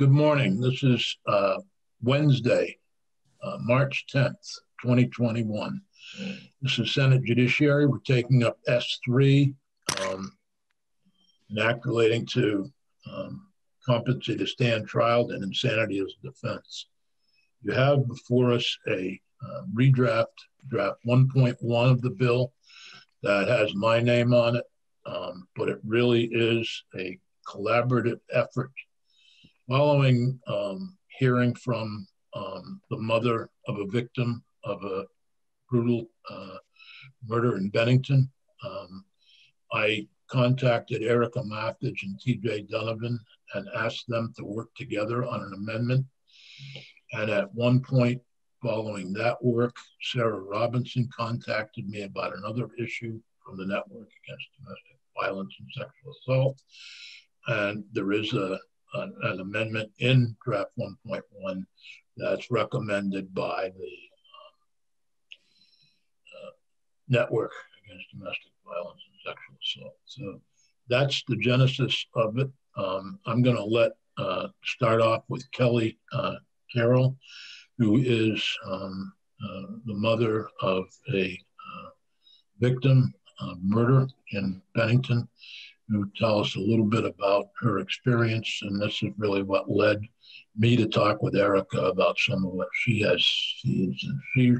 Good morning. This is uh, Wednesday, uh, March 10th, 2021. This is Senate Judiciary. We're taking up S3, um, an act relating to um, competency to stand trial and insanity as a defense. You have before us a uh, redraft, draft 1.1 of the bill that has my name on it, um, but it really is a collaborative effort following um, hearing from um, the mother of a victim of a brutal uh, murder in Bennington. Um, I contacted Erica Marthage and TJ Donovan and asked them to work together on an amendment. And at one point following that work, Sarah Robinson contacted me about another issue from the Network Against Domestic Violence and Sexual Assault. And there is a, an, an amendment in draft 1.1 that's recommended by the um, uh, Network Against Domestic Violence and Sexual Assault. So that's the genesis of it. Um, I'm going to let uh, start off with Kelly uh, Carroll, who is um, uh, the mother of a uh, victim of murder in Bennington, who tell us a little bit about her experience. And this is really what led me to talk with Erica about some of what she has seen. She,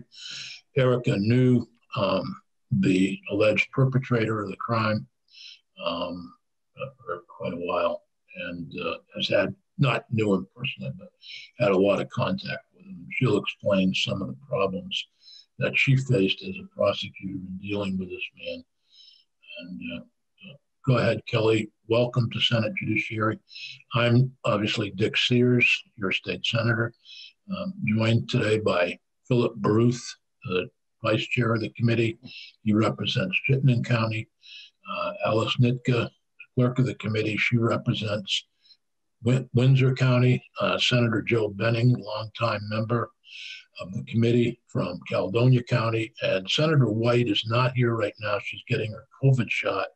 Erica knew um, the alleged perpetrator of the crime um, for quite a while and uh, has had, not knew him personally, but had a lot of contact with him. She'll explain some of the problems that she faced as a prosecutor in dealing with this man. And uh, go ahead, Kelly. Welcome to Senate Judiciary. I'm obviously Dick Sears, your state senator, um, joined today by Philip Baruth, the vice chair of the committee. He represents Chittenden County. Uh, Alice Nitka, clerk of the committee, she represents Win- Windsor County. Uh, Senator Joe Benning, longtime member of the committee from Caledonia County. And Senator White is not here right now. She's getting her COVID shot.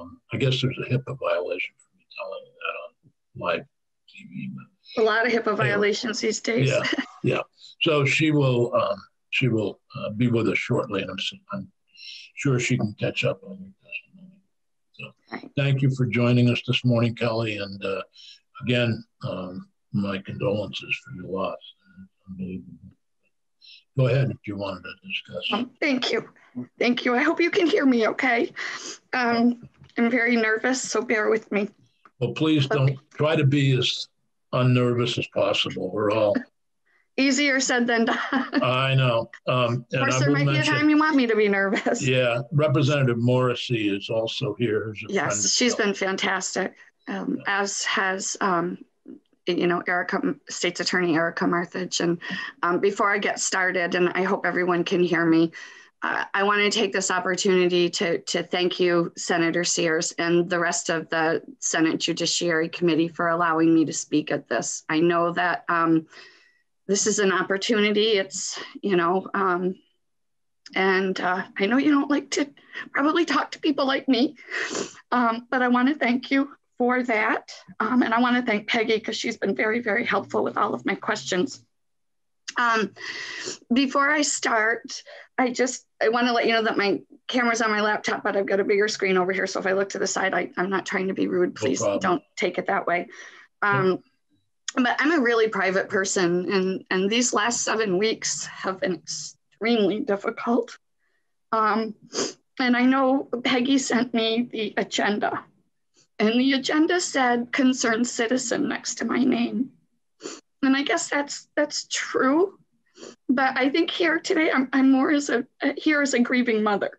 Um, I guess there's a HIPAA violation for me telling that on live TV. But a lot of HIPAA violations these days. Yeah, yeah. So she will um, she will uh, be with us shortly, and I'm, I'm sure she can catch up on your so thank you for joining us this morning, Kelly. And uh, again, um, my condolences for your loss. Go ahead if you wanted to discuss. Um, thank you. Thank you. I hope you can hear me okay. Um, I'm very nervous, so bear with me. Well, please don't try to be as unnervous as possible. We're all easier said than done. I know. Um, of course, there might be a time you want me to be nervous. Yeah, Representative Morrissey is also here. yes, she's been fantastic, um, yeah. as has um, you know Erica, State's Attorney Erica Marthage. And um, before I get started, and I hope everyone can hear me. I want to take this opportunity to, to thank you, Senator Sears, and the rest of the Senate Judiciary Committee for allowing me to speak at this. I know that um, this is an opportunity. It's, you know, um, and uh, I know you don't like to probably talk to people like me, um, but I want to thank you for that. Um, and I want to thank Peggy because she's been very, very helpful with all of my questions. Um, before I start, I just I want to let you know that my camera's on my laptop, but I've got a bigger screen over here. So if I look to the side, I, am not trying to be rude. Please no don't take it that way. Um, but I'm a really private person, and and these last seven weeks have been extremely difficult. Um, and I know Peggy sent me the agenda, and the agenda said "concerned citizen" next to my name, and I guess that's that's true. But I think here today, I'm, I'm more as a uh, here as a grieving mother.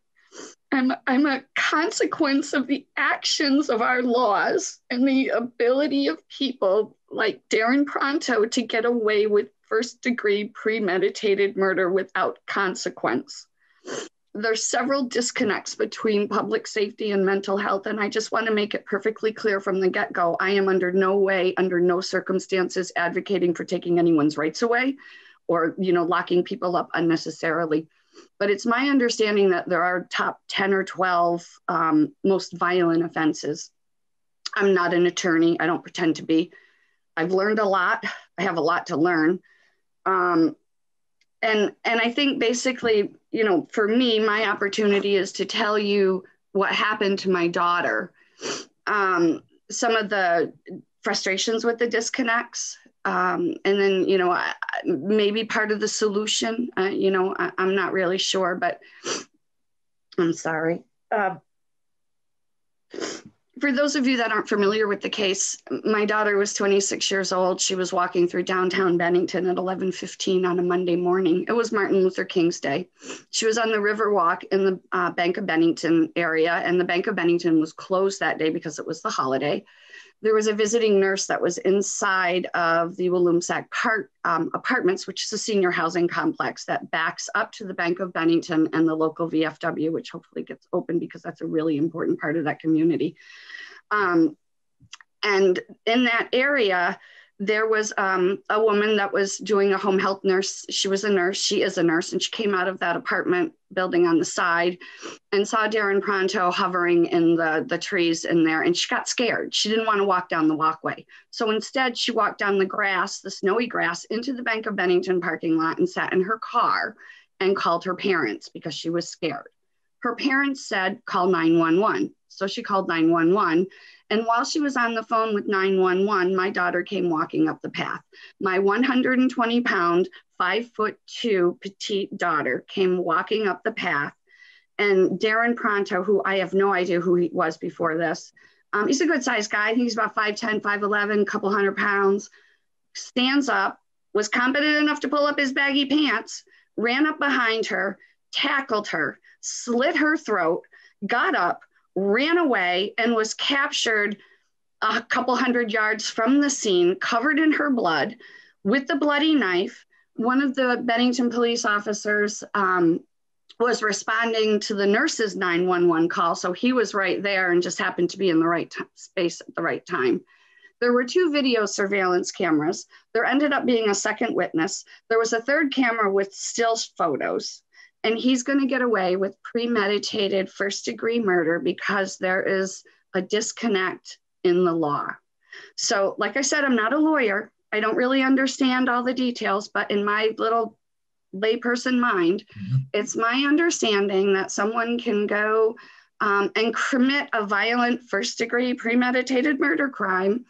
I'm, I'm a consequence of the actions of our laws and the ability of people like Darren Pronto to get away with first degree premeditated murder without consequence. There's several disconnects between public safety and mental health, and I just want to make it perfectly clear from the get go I am under no way, under no circumstances advocating for taking anyone's rights away or you know locking people up unnecessarily but it's my understanding that there are top 10 or 12 um, most violent offenses i'm not an attorney i don't pretend to be I've learned a lot. I have a lot to learn. Um, and and I think basically, you know, for me, my opportunity is to tell you what happened to my daughter. Um, some of the frustrations with the disconnects, um, and then you know maybe part of the solution. Uh, you know, I, am not really sure, but I'm sorry. Uh, for those of you that aren't familiar with the case, my daughter was 26 years old. She was walking through downtown Bennington at 11:15 on a Monday morning. It was Martin Luther King's Day. She was on the Riverwalk in the uh, Bank of Bennington area, and the Bank of Bennington was closed that day because it was the holiday there was a visiting nurse that was inside of the Walloomsac Park um, apartments, which is a senior housing complex that backs up to the Bank of Bennington and the local VFW, which hopefully gets open because that's a really important part of that community. Um, and in that area, there was um, a woman that was doing a home health nurse. She was a nurse. She is a nurse, and she came out of that apartment building on the side and saw Darren Pronto hovering in the, the trees in there, and she got scared. She didn't want to walk down the walkway. So instead, she walked down the grass, the snowy grass, into the Bank of Bennington parking lot and sat in her car and called her parents because she was scared. Her parents said, call 911. So she called 911 and while she was on the phone with 911, my daughter came walking up the path. My 120 pound, five foot two petite daughter came walking up the path. And Darren Pronto, who I have no idea who he was before this, um, he's a good sized guy. I think he's about 5'10, 5'11, a couple hundred pounds, stands up, was competent enough to pull up his baggy pants, ran up behind her, tackled her, slit her throat, got up, ran away and was captured a couple hundred yards from the scene, covered in her blood, with the bloody knife. One of the Bennington police officers um, was responding to the nurse's 911 call. So he was right there and just happened to be in the right t- space at the right time. There were two video surveillance cameras. There ended up being a second witness. There was a third camera with still photos and he's going to get away with premeditated first degree murder because there is a disconnect in the law. So, like I said, I'm not a lawyer. I don't really understand all the details, but in my little layperson mind, mm-hmm. it's my understanding that someone can go um, and commit a violent first degree premeditated murder crime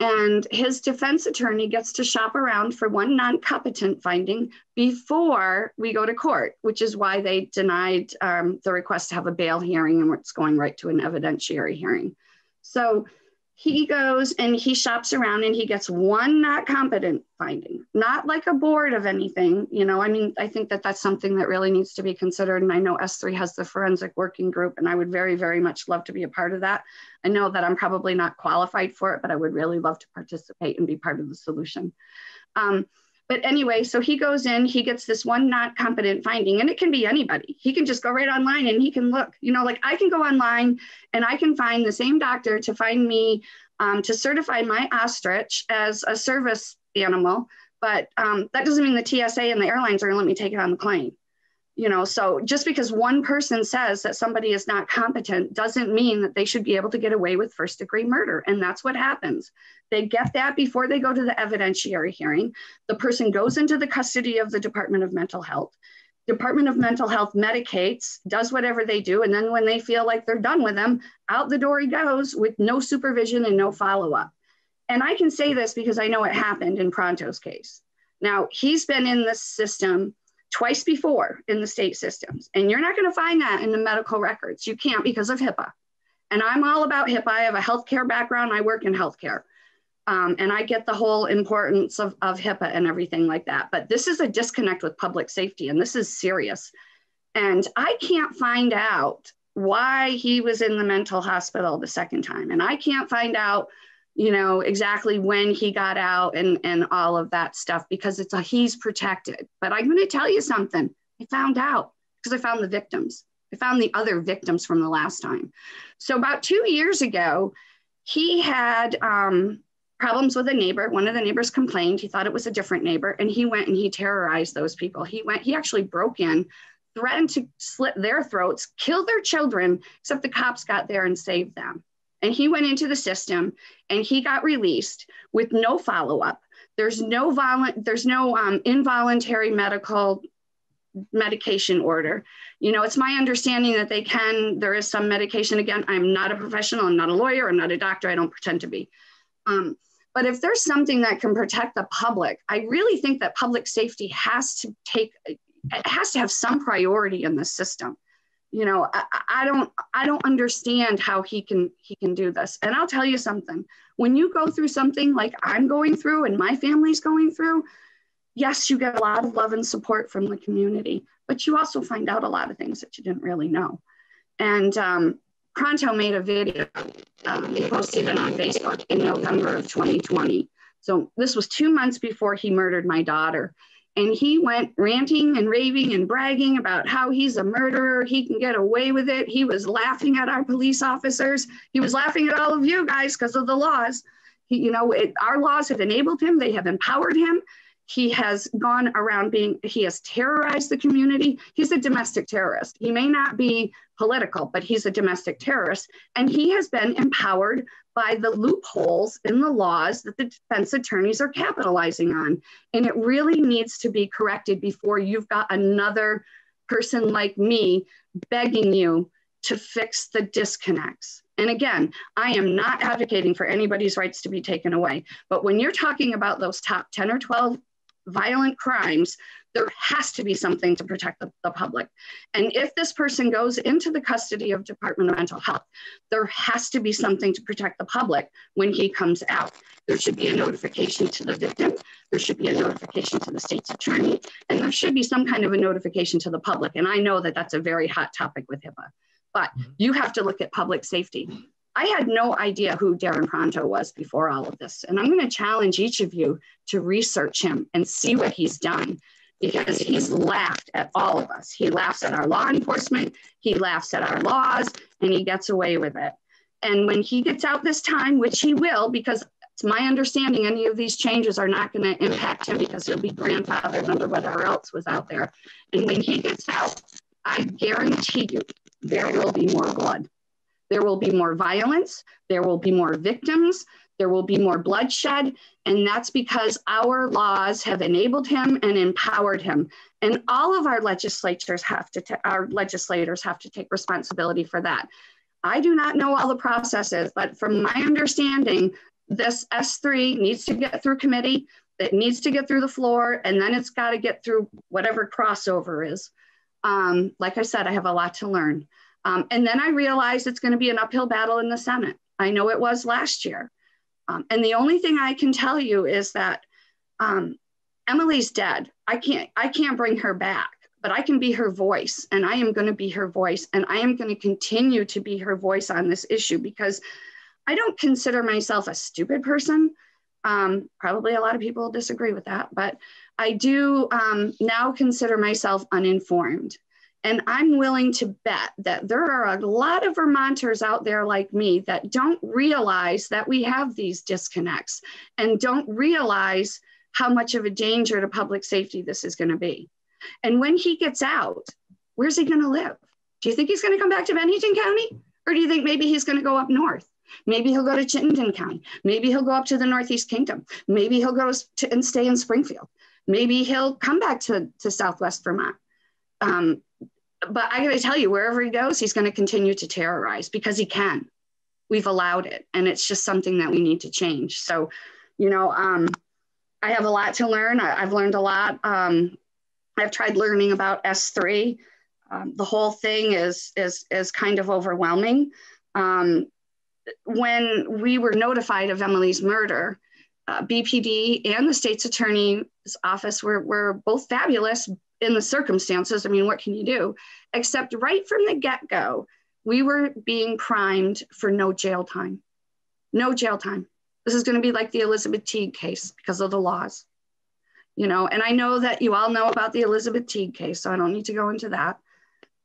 and his defense attorney gets to shop around for one non competent finding before we go to court, which is why they denied um, the request to have a bail hearing and it's going right to an evidentiary hearing. So he goes and he shops around and he gets one not competent finding not like a board of anything you know? I mean i think that that's something that really needs to be considered. And i know s3 has the forensic working group and i would very very much love to be a part of that. I know that i'm probably not qualified for it but i would really love to participate and be part of the solution. Um, but anyway, so he goes in, he gets this one not competent finding, and it can be anybody. He can just go right online and he can look, you know, like I can go online and I can find the same doctor to find me um, to certify my ostrich as a service animal, but um, that doesn't mean the TSA and the airlines are going to let me take it on the plane you know so just because one person says that somebody is not competent doesn't mean that they should be able to get away with first degree murder and that's what happens. They get that before they go to the evidentiary hearing. The person goes into the custody of the department of mental health. Department of mental health medicates does whatever they do and then when they feel like they're done with them out the door he goes with no supervision and no follow-up. And i can say this because i know it happened in pronto's case. Now he's been in this system twice before in the state systems. And you're not going to find that in the medical records. You can't because of HIPAA. And I'm all about HIPAA. I have a healthcare background. I work in healthcare. Um, and I get the whole importance of, of HIPAA and everything like that. But this is a disconnect with public safety, and this is serious. And I can't find out why he was in the mental hospital the second time. And I can't find out you know exactly when he got out and and all of that stuff because it's a he's protected. But i'm going to tell you something. I found out because i found the victims. I found the other victims from the last time. So about two years ago he had um, problems with a neighbor. One of the neighbors complained. He thought it was a different neighbor and he went and he terrorized those people. He went he actually broke in threatened to slit their throats kill their children except the cops got there and saved them and he went into the system and he got released with no follow-up. There's no violent, there's no um, involuntary medical medication order. You know, it's my understanding that they can, there is some medication. Again, I'm not a professional, I'm not a lawyer, I'm not a doctor, I don't pretend to be. Um, but if there's something that can protect the public, I really think that public safety has to take, it has to have some priority in the system. You know, I, I don't, I don't understand how he can, he can do this. And I'll tell you something. When you go through something like I'm going through and my family's going through, yes, you get a lot of love and support from the community, but you also find out a lot of things that you didn't really know. And um, Pronto made a video, um, he posted it on Facebook in November of 2020. So this was two months before he murdered my daughter. And he went ranting and raving and bragging about how he's a murderer. He can get away with it. He was laughing at our police officers. He was laughing at all of you guys because of the laws. He, you know, it, our laws have enabled him, they have empowered him. He has gone around being, he has terrorized the community. He's a domestic terrorist. He may not be political, but he's a domestic terrorist. And he has been empowered by the loopholes in the laws that the defense attorneys are capitalizing on. And it really needs to be corrected before you've got another person like me begging you to fix the disconnects. And again, I am not advocating for anybody's rights to be taken away. But when you're talking about those top 10 or 12 violent crimes, there has to be something to protect the, the, public. And if this person goes into the custody of Department of Mental Health, there has to be something to protect the public when he comes out. There should be a notification to the victim, there should be a notification to the state's attorney, and there should be some kind of a notification to the public. And I know that that's a very hot topic with HIPAA, but mm-hmm. you have to look at public safety. I had no idea who Darren Pronto was before all of this. And I'm going to challenge each of you to research him and see what he's done because he's laughed at all of us. He laughs at our law enforcement, he laughs at our laws, and he gets away with it. And when he gets out this time, which he will, because it's my understanding any of these changes are not going to impact him because he'll be grandfathered under whatever else was out there. And when he gets out, I guarantee you there will be more blood. There will be more violence, there will be more victims, there will be more bloodshed. And that's because our laws have enabled him and empowered him. And all of our legislatures have to, ta- our legislators have to take responsibility for that. I do not know all the processes, but from my understanding, this S3 needs to get through committee, it needs to get through the floor, and then it's got to get through whatever crossover is. Um, like I said, I have a lot to learn. Um, and then I realized it's going to be an uphill battle in the Senate. I know it was last year. Um, and the only thing I can tell you is that um, Emily's dead. I can't, I can't bring her back, but I can be her voice and I am going to be her voice and I am going to continue to be her voice on this issue because I don't consider myself a stupid person. Um, probably a lot of people disagree with that, but I do um, now consider myself uninformed. And I'm willing to bet that there are a lot of Vermonters out there like me that don't realize that we have these disconnects and don't realize how much of a danger to public safety this is going to be. And when he gets out, where's he going to live? Do you think he's going to come back to Bennington County? Or do you think maybe he's going to go up north? Maybe he'll go to Chittenden County. Maybe he'll go up to the Northeast Kingdom. Maybe he'll go to, and stay in Springfield. Maybe he'll come back to, to Southwest Vermont. Um, but I gotta tell you, wherever he goes, he's to continue to terrorize because he can. We've allowed it, and it's just something that we need to change. So, you know, um, I have a lot to learn. I, have learned a lot. Um, I've tried learning about S3. Um, the whole thing is is is kind of overwhelming. Um, when we were notified of Emily's murder, uh, BPD and the state's attorney's office were, were both fabulous, in the circumstances, I mean, what can you do? Except right from the get go, we were being primed for no jail time. No jail time. This is going to be like the Elizabeth Teague case because of the laws. You know, and I know that you all know about the Elizabeth Teague case, so I don't need to go into that.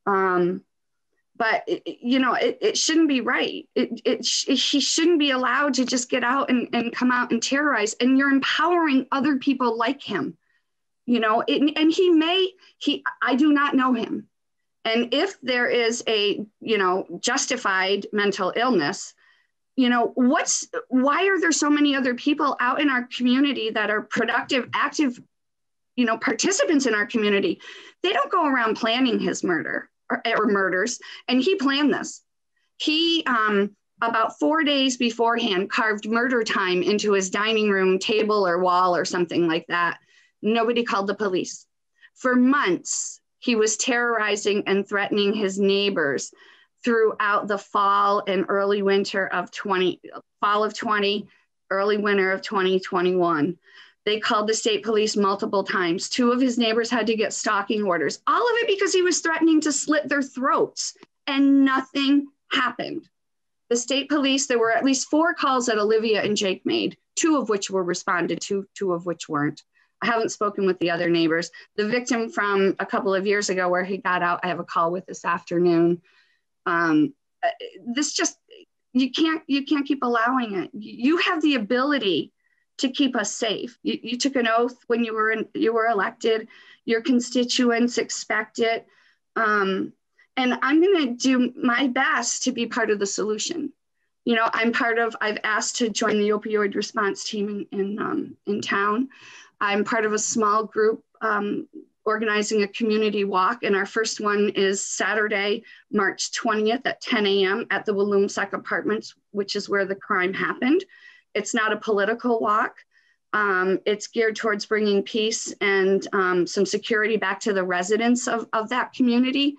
Um, but it, you know, it, it shouldn't be right. It, it, he shouldn't be allowed to just get out and, and come out and terrorize. And you're empowering other people like him you know it, and he may he i do not know him. And if there is a you know justified mental illness you know what's why are there so many other people out in our community that are productive active you know participants in our community? They don't go around planning his murder or, or murders. And he planned this. He um, about four days beforehand carved murder time into his dining room table or wall or something like that nobody called the police for months he was terrorizing and threatening his neighbors throughout the fall and early winter of 20, fall of 20, early winter of 2021. They called the state police multiple times. Two of his neighbors had to get stalking orders, all of it because he was threatening to slit their throats, and nothing happened. The state police, there were at least four calls that Olivia and Jake made, two of which were responded to, two of which weren't. I haven't spoken with the other neighbors. The victim from a couple of years ago, where he got out, I have a call with this afternoon. Um, uh, this just you can't you can't keep allowing it. You have the ability to keep us safe. You, you took an oath when you were in, you were elected. Your constituents expect it. Um, and i'm going to do my best to be part of the solution. You know i'm part of i've asked to join the opioid response team in in, um, in town i'm part of a small group um, organizing a community walk. And our first one is Saturday, March 20th at 10 a.m. at the Walloomsac Apartments, which is where the crime happened. It's not a political walk. Um, it's geared towards bringing peace and um, some security back to the residents of, of that community.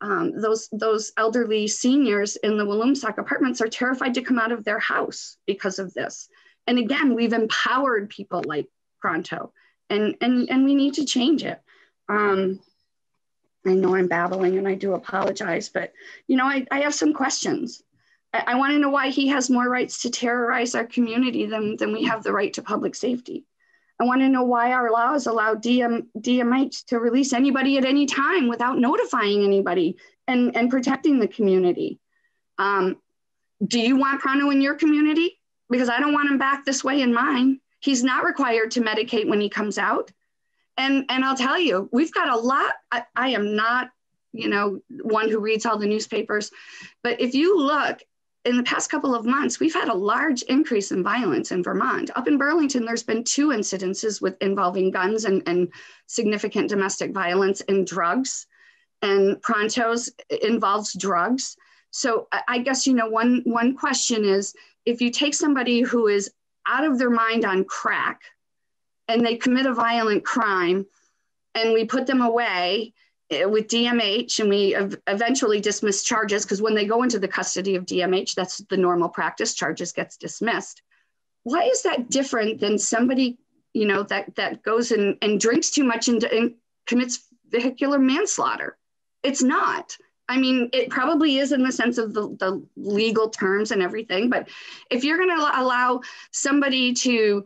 Um, those, those elderly seniors in the Walloomsac apartments are terrified to come out of their house because of this. And again, we've empowered people like Pronto, and, and, and we need to change it. Um, I know I'm babbling and I do apologize, but you know, I, I have some questions. I, I want to know why he has more rights to terrorize our community than, than we have the right to public safety. I want to know why our laws allow DM, DMH to release anybody at any time without notifying anybody and, and protecting the community. Um, do you want Pronto in your community? Because I don't want him back this way in mine. He's not required to medicate when he comes out. And and i'll tell you we've got a lot I, I, am not you know one who reads all the newspapers but if you look in the past couple of months we've had a large increase in violence in vermont. Up in burlington there's been two incidences with involving guns and, and significant domestic violence and drugs. And prontos involves drugs. So I guess you know one one question is if you take somebody who is out of their mind on crack and they commit a violent crime and we put them away eh, with DMH and we eventually dismiss charges because when they go into the custody of DMH, that's the normal practice, charges gets dismissed. Why is that different than somebody, you know, that, that goes and, and drinks too much and, and commits vehicular manslaughter? It's not. I mean, it probably is in the sense of the, the legal terms and everything, but if you're going to allow somebody to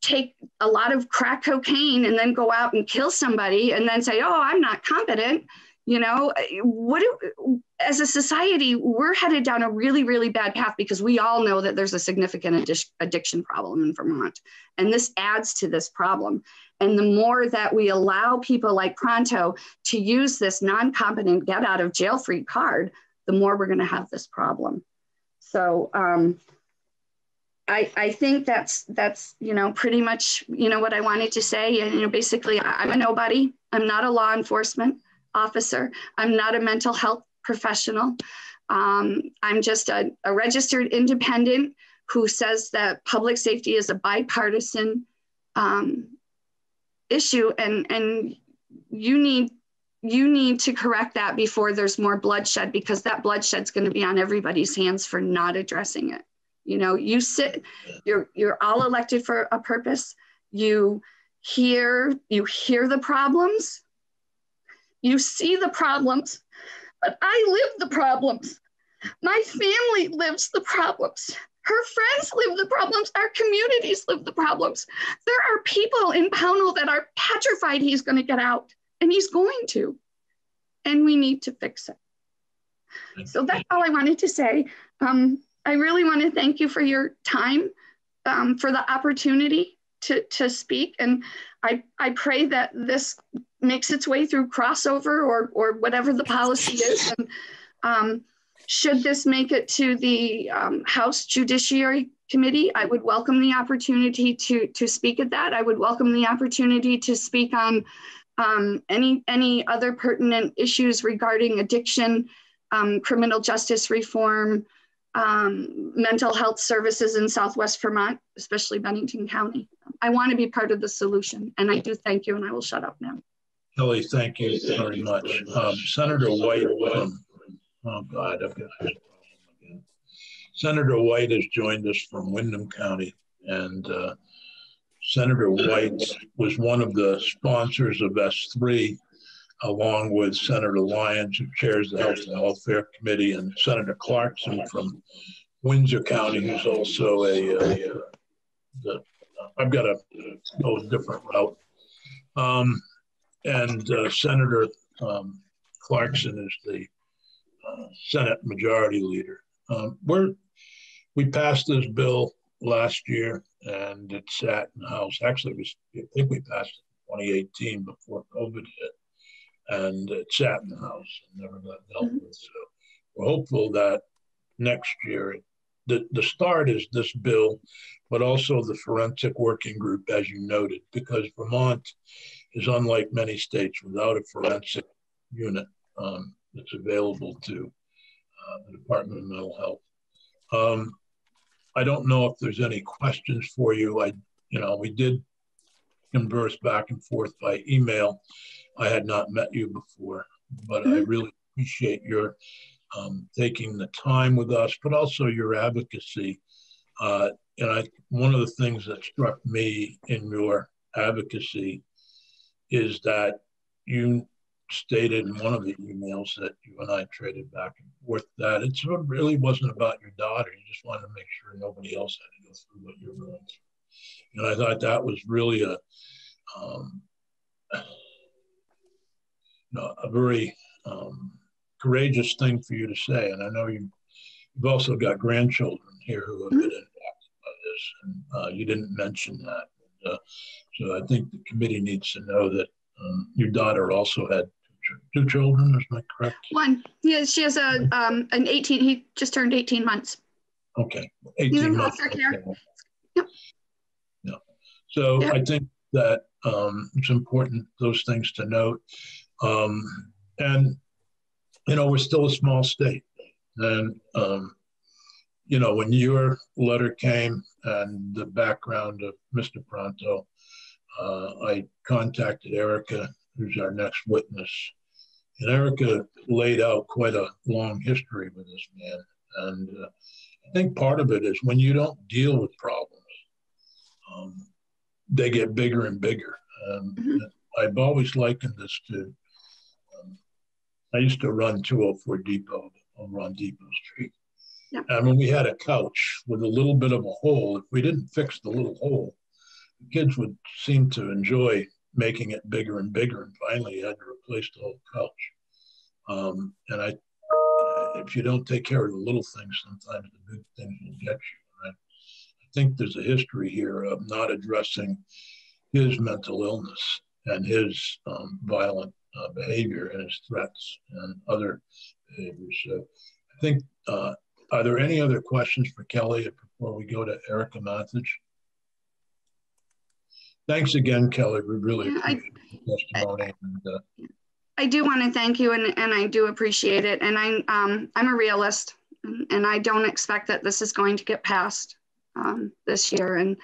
take a lot of crack cocaine and then go out and kill somebody and then say, oh, I'm not competent. You know, what do, as a society, we're headed down a really, really bad path because we all know that there's a significant addiction problem in Vermont. And this adds to this problem. And the more that we allow people like Pronto to use this non competent get out of jail free card, the more we're going to have this problem. So, um, I, I think that's that's you know pretty much you know what I wanted to say. And you know basically I'm a nobody. I'm not a law enforcement officer. I'm not a mental health professional. Um, I'm just a, a, registered independent who says that public safety is a bipartisan um, issue and and you need you need to correct that before there's more bloodshed because that bloodshed's going to be on everybody's hands for not addressing it. You know you sit you're you're all elected for a purpose. You hear you hear the problems. You see the problems but i live the problems. My family lives the problems her friends live the problems. Our communities live the problems. There are people in pownal that are petrified he's going to get out and he's going to. And we need to fix it. So that's all i wanted to say. Um, I really want to thank you for your time, um, for the opportunity to, to speak. And I, I pray that this makes its way through crossover or, or whatever the policy is. And, um, should this make it to the um, House Judiciary Committee, I would welcome the opportunity to, to speak at that. I would welcome the opportunity to speak on um, any, any other pertinent issues regarding addiction, um, criminal justice reform, um, mental health services in Southwest Vermont, especially Bennington County. I want to be part of the solution, and I do thank you, and I will shut up now. Kelly, thank you very much. Um, Senator White, um, oh God, I've got problem again. Senator White has joined us from Windham County, and uh, Senator White was one of the sponsors of S3 along with Senator Lyons, who chairs the Health and Welfare Committee, and Senator Clarkson from Windsor County, who's also a, a, a the, I've got to go a different route. Um, and uh, Senator um, Clarkson is the uh, Senate Majority Leader. Um, we're, we passed this bill last year and it sat in the House. Actually, we, I think we passed it in 2018 before COVID hit and it sat in the House and never got dealt mm-hmm. with. So we're hopeful that next year, the, the start is this bill, but also the forensic working group, as you noted, because Vermont is unlike many states without a forensic unit um, that's available to uh, the Department of Mental Health. Um, I don't know if there's any questions for you. I, you know, we did converse back and forth by email. I had not met you before, but mm-hmm. I really appreciate your um, taking the time with us, but also your advocacy. Uh, and I, one of the things that struck me in your advocacy is that you stated in one of the emails that you and I traded back and forth that it really wasn't about your daughter. You just wanted to make sure nobody else had to go through what you're going through. And I thought that was really a um, know, a very um, courageous thing for you to say. And I know you, have also got grandchildren here who have been impacted by this, and uh, you didn't mention that. Uh, so I think the committee needs to know that um, your daughter also had two children. Is that correct? One. Yes, she has a um, an 18. He just turned 18 months. Okay, 18 He's in months. Foster care. Yep. Yeah. So yep. I think that um, it's important those things to note. Um, and, you know, we're still a small state. And, um, you know, when your letter came and the background of Mr. Pronto, uh, I contacted Erica, who's our next witness. And Erica laid out quite a long history with this man. And uh, I think part of it is when you don't deal with problems, um, they get bigger and bigger. Um, mm-hmm. I've always likened this to I used to run 204 Depot over on Depot Street. Yeah. And when we had a couch with a little bit of a hole, if we didn't fix the little hole, the kids would seem to enjoy making it bigger and bigger. And finally, had to replace the whole couch. Um, and I, if you don't take care of the little things, sometimes the big things will get you. I think there's a history here of not addressing his mental illness and his um, violent uh, behavior and his threats and other behaviors. So I think, uh, are there any other questions for Kelly before we go to Erica Marthage? Thanks again, Kelly. We really appreciate the testimony. I, and, uh, I do want to thank you, and, and I do appreciate it. And I'm um, I'm a realist, and I don't expect that this is going to get passed um, this year. And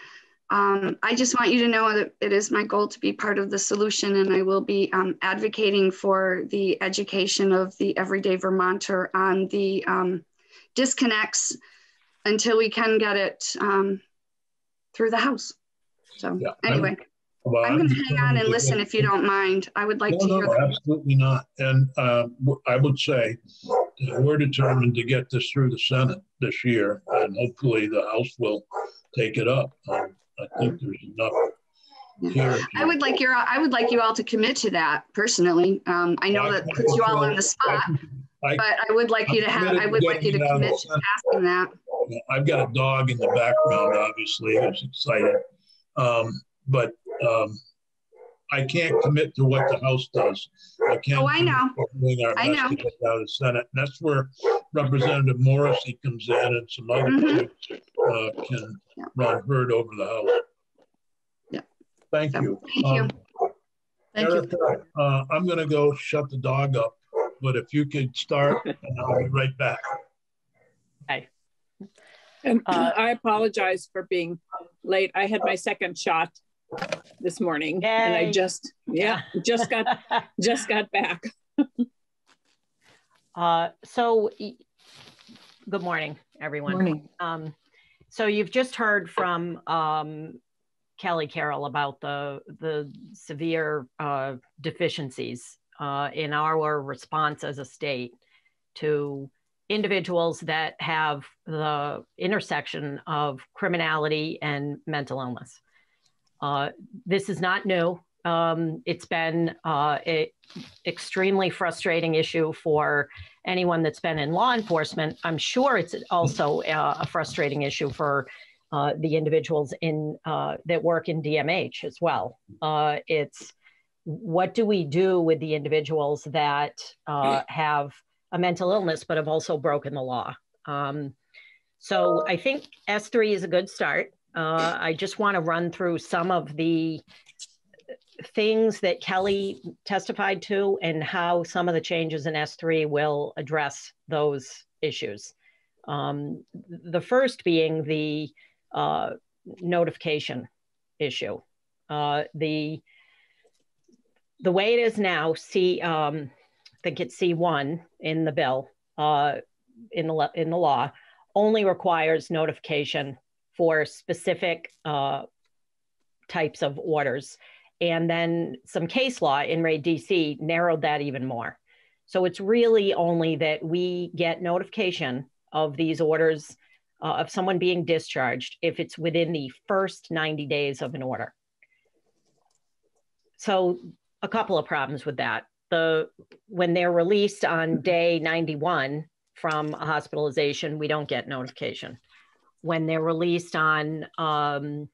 um, I just want you to know that it is my goal to be part of the solution, and I will be um, advocating for the education of the everyday Vermonter on the um, disconnects until we can get it um, through the House. So, yeah. anyway. Well, I'm, going to hang on and listen if you don't mind. I would like no, to hear. No, absolutely not. And uh, I would say we're determined to get this through the Senate this year, and hopefully the House will take it up. Um, I think there's enough here. I would like your I would like you all to commit to that personally. Um, I know that puts you all on the spot, I, but I would like you to have I would like you to commit to asking that. I've got a dog in the background, obviously, who's excited. Um, but um, I can't commit to what the House does. I can't. Oh, I know. Doing our I best know. to get out of Senate. And that's where Representative Morrissey comes in and some other Mhm. folks uh, can Yeah. run herd over the House. Yeah. Thank So, you. Thank you. Um, Thank you. Uh, I'm gonna go shut the dog up, but if you could start, and I'll be right back. Hi. And Uh, I apologize for being late. I had my second shot this morning and I just, yeah, just got, just got back. Uh, so, good morning, everyone. Morning. Um, so you've just heard from um, Kelly Carroll about the the severe uh, deficiencies uh, in our response as a state to individuals that have the intersection of criminality and mental illness. Uh, this is not new. Um, it's been uh, a extremely frustrating issue for anyone that's been in law enforcement. I'm sure it's also uh, a frustrating issue for uh, the individuals in uh, that work in DMH as well. Uh, it's what do we do with the individuals that uh, have a mental illness but have also broken the law? Um, so I think S3 is a good start. Uh, I just want to run through some of the things that Kelly testified to and how some of the changes in S3 will address those issues. Um, the first being the uh, notification issue. Uh, the the way it is now, see, um, think it's C1 in the bill, uh, in the in the law, only requires notification for specific uh, types of orders. And then some case law in re DC narrowed that even more. So it's really only that we get notification of these orders uh, of someone being discharged if it's within the first 90 days of an order. So a couple of problems with that. The when they're released on day 91 from a hospitalization, we don't get notification. When they're released on um,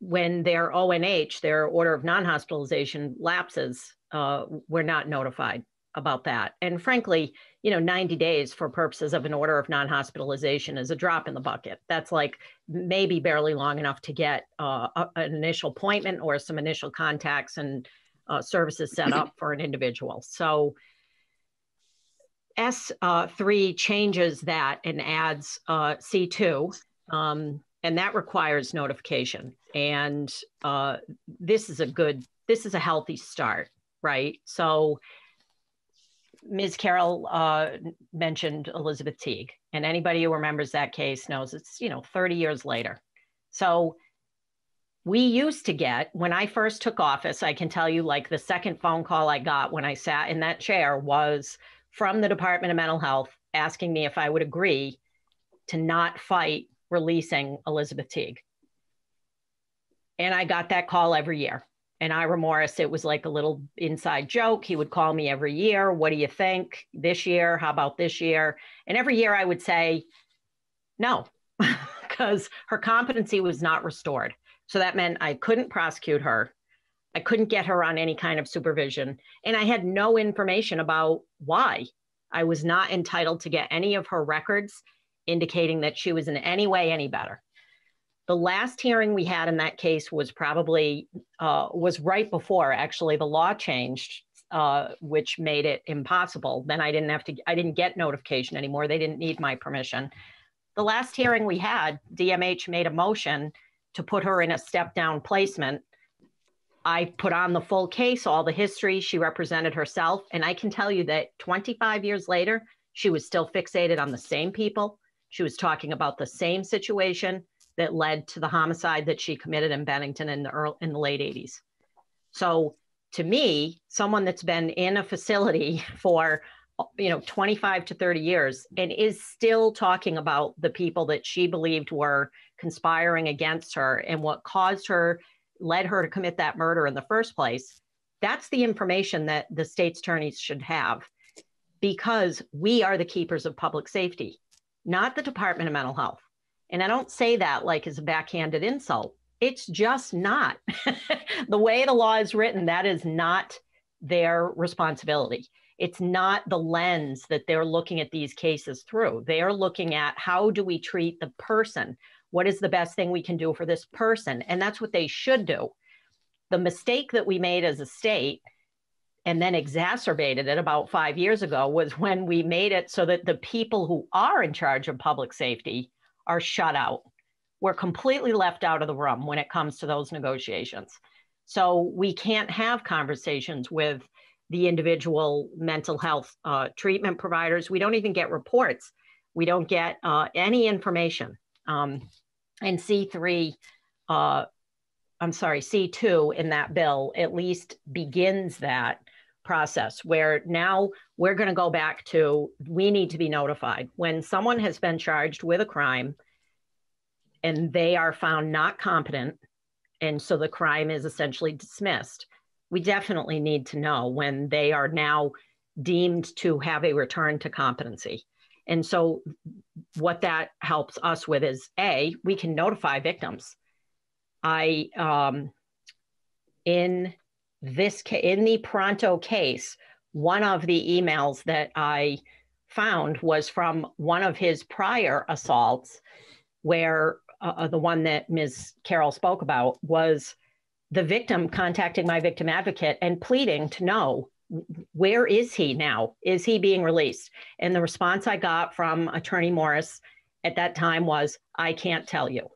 when their ONH, their order of non-hospitalization lapses, uh, we're not notified about that. And frankly, you know, 90 days for purposes of an order of non-hospitalization is a drop in the bucket. That's like maybe barely long enough to get uh, a, an initial appointment or some initial contacts and uh, services set up for an individual. So S3 uh, changes that and adds uh, C2. Um, and that requires notification. And uh, this is a good, this is a healthy start, right? So Ms. Carroll uh, mentioned Elizabeth Teague, and anybody who remembers that case knows it's, you know, 30 years later. So we used to get, when I first took office, I can tell you like the second phone call I got when I sat in that chair was from the Department of Mental Health asking me if I would agree to not fight releasing Elizabeth Teague. And I got that call every year. And Ira Morris, it was like a little inside joke. He would call me every year. What do you think this year? How about this year? And every year I would say, no, because her competency was not restored. So that meant I couldn't prosecute her. I couldn't get her on any kind of supervision. And I had no information about why. I was not entitled to get any of her records indicating that she was in any way any better. The last hearing we had in that case was probably uh, was right before actually the law changed, uh, which made it impossible. Then I didn't have to. I didn't get notification anymore. They didn't need my permission. The last hearing we had, DMH made a motion to put her in a step down placement. I put on the full case, all the history. She represented herself, and I can tell you that 25 years later, she was still fixated on the same people. She was talking about the same situation that led to the homicide that she committed in Bennington in the early, in the late 80s. So to me, someone that's been in a facility for you know 25 to 30 years and is still talking about the people that she believed were conspiring against her and what caused her led her to commit that murder in the first place that's the information that the state's attorneys should have because we are the keepers of public safety not the department of mental health and I don't say that like as a backhanded insult. It's just not. the way the law is written, that is not their responsibility. It's not the lens that they're looking at these cases through. They are looking at how do we treat the person? What is the best thing we can do for this person? And that's what they should do. The mistake that we made as a state and then exacerbated it about five years ago was when we made it so that the people who are in charge of public safety are shut out. We're completely left out of the room when it comes to those negotiations. So we can't have conversations with the individual mental health uh, treatment providers. We don't even get reports. We don't get uh, any information. Um, and C3, uh, I'm sorry, C2 in that bill at least begins that process where now we're going to go back to we need to be notified when someone has been charged with a crime and they are found not competent and so the crime is essentially dismissed we definitely need to know when they are now deemed to have a return to competency and so what that helps us with is a we can notify victims i um in this in the Pronto case, one of the emails that I found was from one of his prior assaults, where uh, uh, the one that Ms. Carroll spoke about was the victim contacting my victim advocate and pleading to know where is he now? Is he being released? And the response I got from Attorney Morris at that time was, I can't tell you.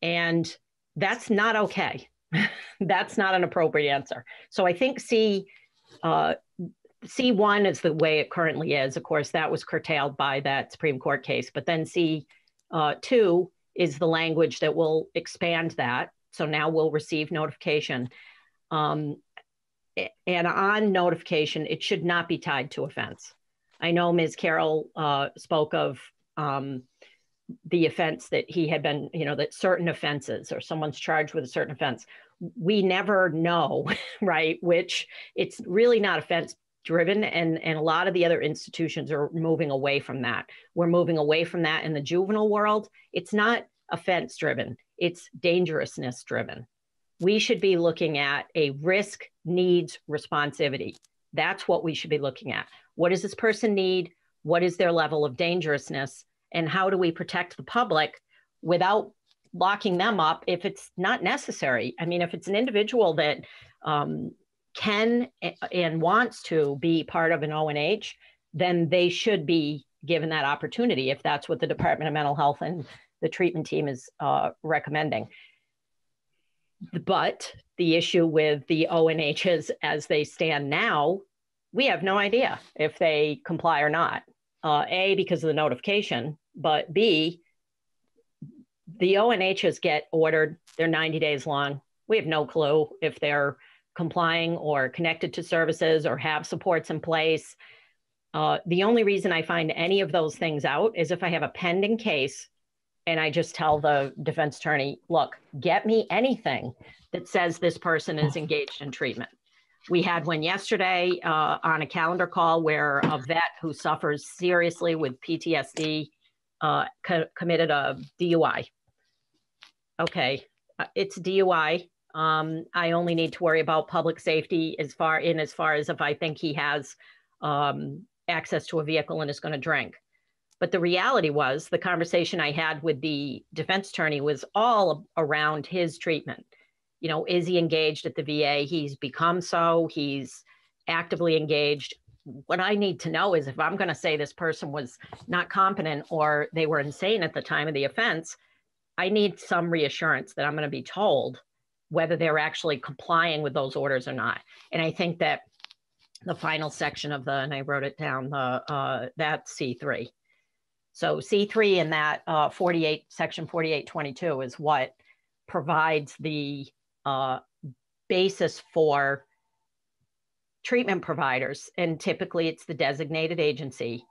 And that's not okay. that's not an appropriate answer. So I think C, uh, C1 is the way it currently is. Of course, that was curtailed by that Supreme Court case. But then C2 uh, is the language that will expand that. So now we'll receive notification. Um, and on notification, it should not be tied to offense. I know Ms. Carroll uh, spoke of um, the offense that he had been, you know, that certain offenses or someone's charged with a certain offense. We never know, right? Which it's really not offense driven and and a lot of the other institutions are moving away from that. We're moving away from that in the juvenile world. It's not offense driven. It's dangerousness driven. We should be looking at a risk needs responsivity. That's what we should be looking at. What does this person need? What is their level of dangerousness? and how do we protect the public without locking them up if it's not necessary i mean if it's an individual that um, can and wants to be part of an onh then they should be given that opportunity if that's what the department of mental health and the treatment team is uh, recommending but the issue with the onhs as they stand now we have no idea if they comply or not uh, a because of the notification but B, the ONHs get ordered, they're 90 days long. We have no clue if they're complying or connected to services or have supports in place. Uh, the only reason I find any of those things out is if I have a pending case and I just tell the defense attorney, look, get me anything that says this person is engaged in treatment. We had one yesterday uh, on a calendar call where a vet who suffers seriously with PTSD uh, co- committed a DUI. Okay, uh, it's DUI. Um, I only need to worry about public safety as far in as far as if I think he has um, access to a vehicle and is going to drink. But the reality was the conversation I had with the defense attorney was all around his treatment. You know, is he engaged at the VA? He's become so. He's actively engaged what I need to know is if I'm going to say this person was not competent or they were insane at the time of the offense, I need some reassurance that I'm going to be told whether they're actually complying with those orders or not. And I think that the final section of the, and I wrote it down, the uh, that C3. So C3 in that uh, 48, section 4822 is what provides the uh, basis for treatment providers, and typically it's the designated agency.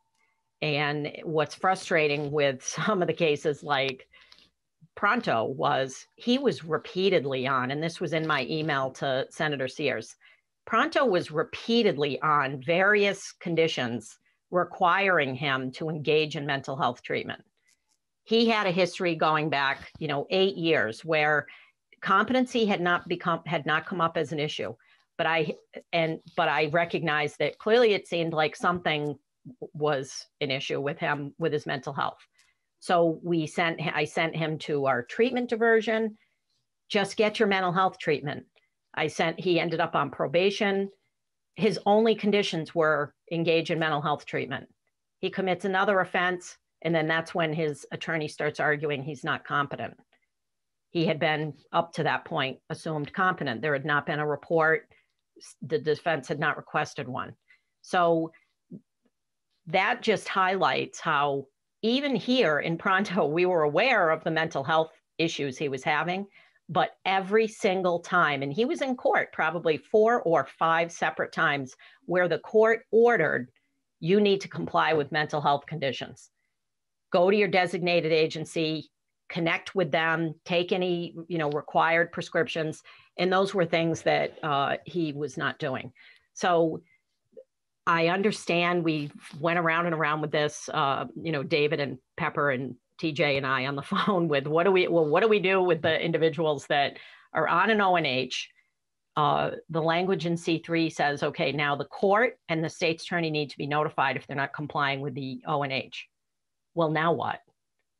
And what's frustrating with some of the cases like Pronto was he was repeatedly on, and this was in my email to Senator Sears. Pronto was repeatedly on various conditions requiring him to engage in mental health treatment. he had a history going back, you know, eight years where competency had not become had not come up as an issue. But I and but I recognized that clearly it seemed like something was an issue with him with his mental health. So we sent I sent him to our treatment diversion. Just get your mental health treatment. I sent he ended up on probation. His only conditions were engage in mental health treatment. He commits another offense, and then that's when his attorney starts arguing he's not competent. He had been up to that point assumed competent. There had not been a report. The defense had not requested one. So that just highlights how even here in Pronto, we were aware of the mental health issues he was having, but every single time, and he was in court probably four or five separate times where the court ordered you need to comply with mental health conditions. Go to your designated agency, connect with them, take any you know required prescriptions, and those were things that uh, he was not doing. So I understand we went around and around with this, uh, you know, David and Pepper and TJ and I on the phone with what do we, well, what do we do with the individuals that are on an ONH? Uh, the language in C3 says, okay, now the court and the state's attorney need to be notified if they're not complying with the ONH. Well, now what?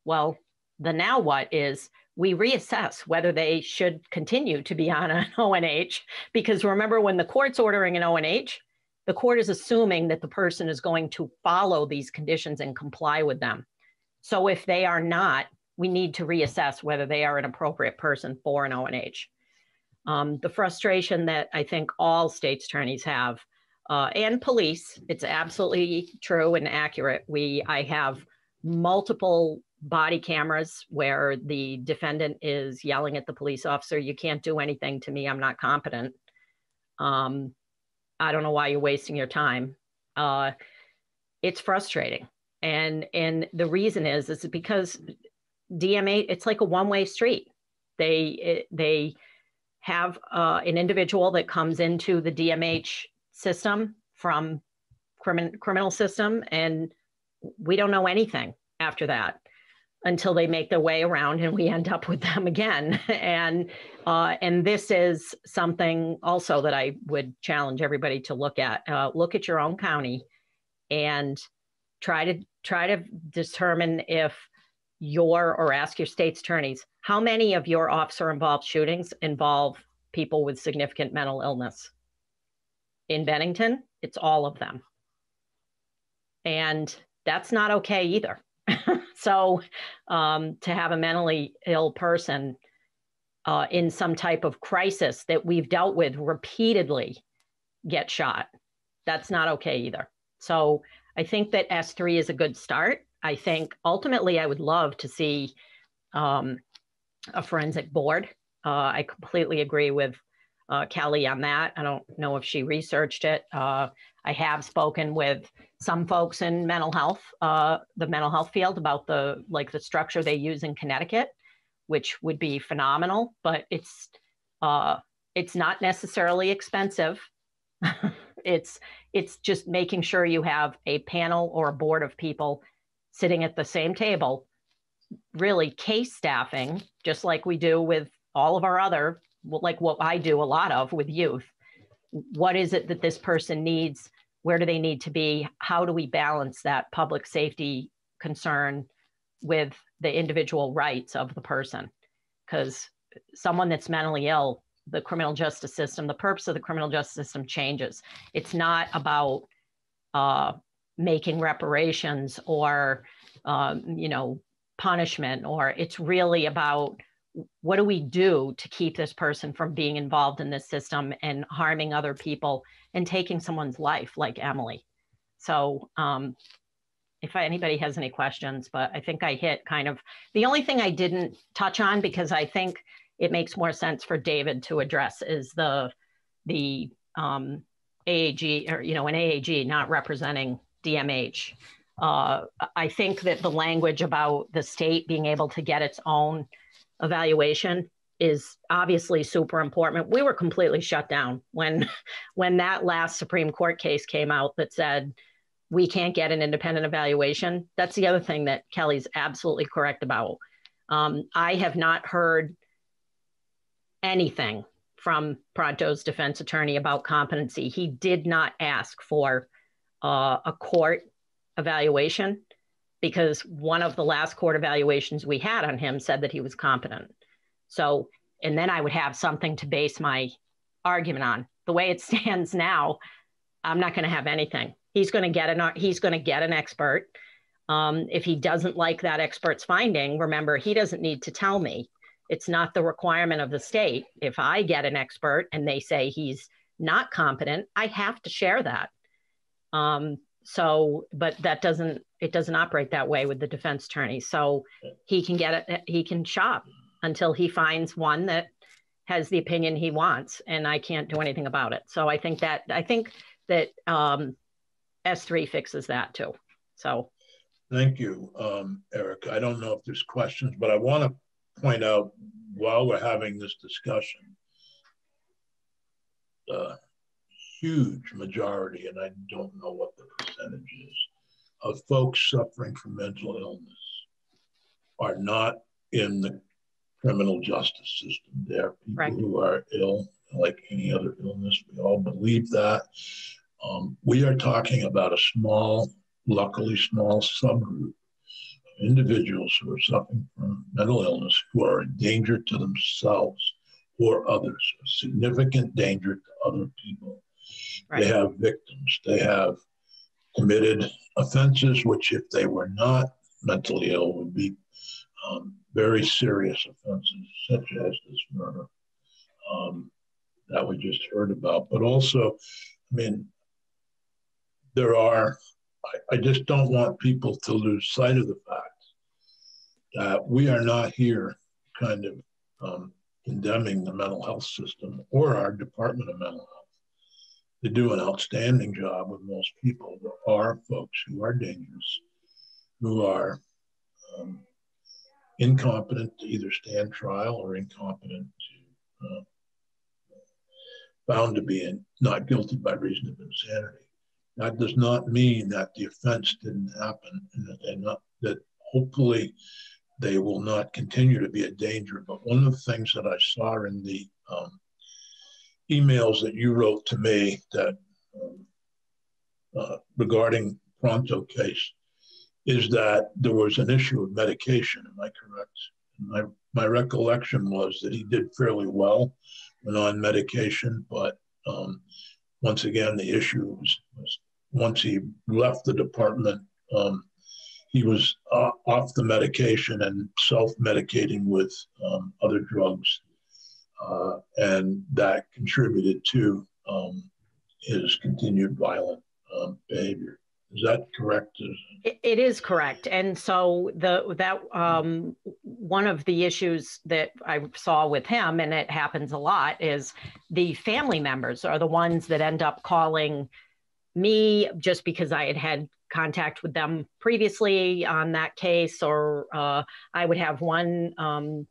Well, the now what is we reassess whether they should continue to be on an ONH because remember when the court's ordering an ONH, the court is assuming that the person is going to follow these conditions and comply with them. So if they are not, we need to reassess whether they are an appropriate person for an ONH. Um, the frustration that I think all states attorneys have uh, and police, it's absolutely true and accurate. We, I have multiple body cameras where the defendant is yelling at the police officer, you can't do anything to me, I'm not competent. Um, I don't know why you're wasting your time. Uh, it's frustrating. And and the reason is is because DMH it's like a one way street. They they have uh, an individual that comes into the DMH system from criminal criminal system, and we don't know anything after that until they make their way around and we end up with them again. and uh, and this is something also that I would challenge everybody to look at. Uh, look at your own county and try to try to determine if your or ask your state's attorneys how many of your officer involved shootings involve people with significant mental illness. In Bennington, it's all of them. And that's not okay either. so um, to have a mentally ill person uh, in some type of crisis that we've dealt with repeatedly get shot, that's not okay either. So I think that S3 is a good start. I think ultimately I would love to see um, a forensic board. Uh, I completely agree with uh, Kelly on that. I don't know if she researched it. Uh, I have spoken with some folks in mental health, uh, the mental health field, about the like the structure they use in Connecticut, which would be phenomenal. But it's uh, it's not necessarily expensive. it's it's just making sure you have a panel or a board of people sitting at the same table, really case staffing, just like we do with all of our other, like what I do a lot of with youth. What is it that this person needs? Where do they need to be? How do we balance that public safety concern with the individual rights of the person? Because someone that's mentally ill the criminal justice system the purpose of the criminal justice system changes it's not about uh, making reparations or um, you know punishment or it's really about what do we do to keep this person from being involved in this system and harming other people and taking someone's life like Emily? So, um, if anybody has any questions, but I think I hit kind of the only thing I didn't touch on because I think it makes more sense for David to address is the the um, AAG or you know an AAG not representing DMH. Uh, I think that the language about the state being able to get its own evaluation is obviously super important. We were completely shut down when when that last Supreme Court case came out that said we can't get an independent evaluation. That's the other thing that Kelly's absolutely correct about. Um, I have not heard anything from Pronto's defense attorney about competency. He did not ask for uh, a court evaluation because one of the last court evaluations we had on him said that he was competent. So, and then I would have something to base my argument on. The way it stands now, I'm not going to have anything. He's going to get an he's going to get an expert. Um, if he doesn't like that expert's finding, remember he doesn't need to tell me. It's not the requirement of the state. If I get an expert and they say he's not competent, I have to share that. Um, so, but that doesn't it doesn't operate that way with the defense attorney. So he can get it. He can shop until he finds one that has the opinion he wants, and I can't do anything about it. So I think that I think that um, S3 fixes that too. So thank you, um, Eric. I don't know if there's questions, but I want to point out while we're having this discussion, the huge majority, and I don't know what the percentage is, of folks suffering from mental illness are not in the criminal justice system. There are people right. who are ill, like any other illness. We all believe that. Um, we are talking about a small, luckily small subgroup individuals who are suffering from mental illness who are a danger to themselves or others, a significant danger to other people. Right. They have victims. They have committed offenses, which, if they were not mentally ill, would be um, very serious offenses, such as this murder um, that we just heard about. But also, I mean, there are, I, I just don't want people to lose sight of the fact that we are not here kind of um, condemning the mental health system or our Department of Mental Health. They do an outstanding job with most people. There are folks who are dangerous, who are um, incompetent to either stand trial or incompetent to uh, found to be in, not guilty by reason of insanity. That does not mean that the offense didn't happen and that they not that hopefully they will not continue to be a danger. But one of the things that I saw in the um, emails that you wrote to me that um, uh, regarding Pronto case is that there was an issue of medication. Am I correct? My, my recollection was that he did fairly well when on medication, but um, once again, the issue was, was, once he left the department, um, he was uh, off the medication and self medicating with um, other drugs. Uh, and that contributed to um, his continued violent um, behavior. Is that correct? It, it is correct. And so the that um, one of the issues that I saw with him, and it happens a lot, is the family members are the ones that end up calling me just because I had had contact with them previously on that case, or uh, I would have one. Um,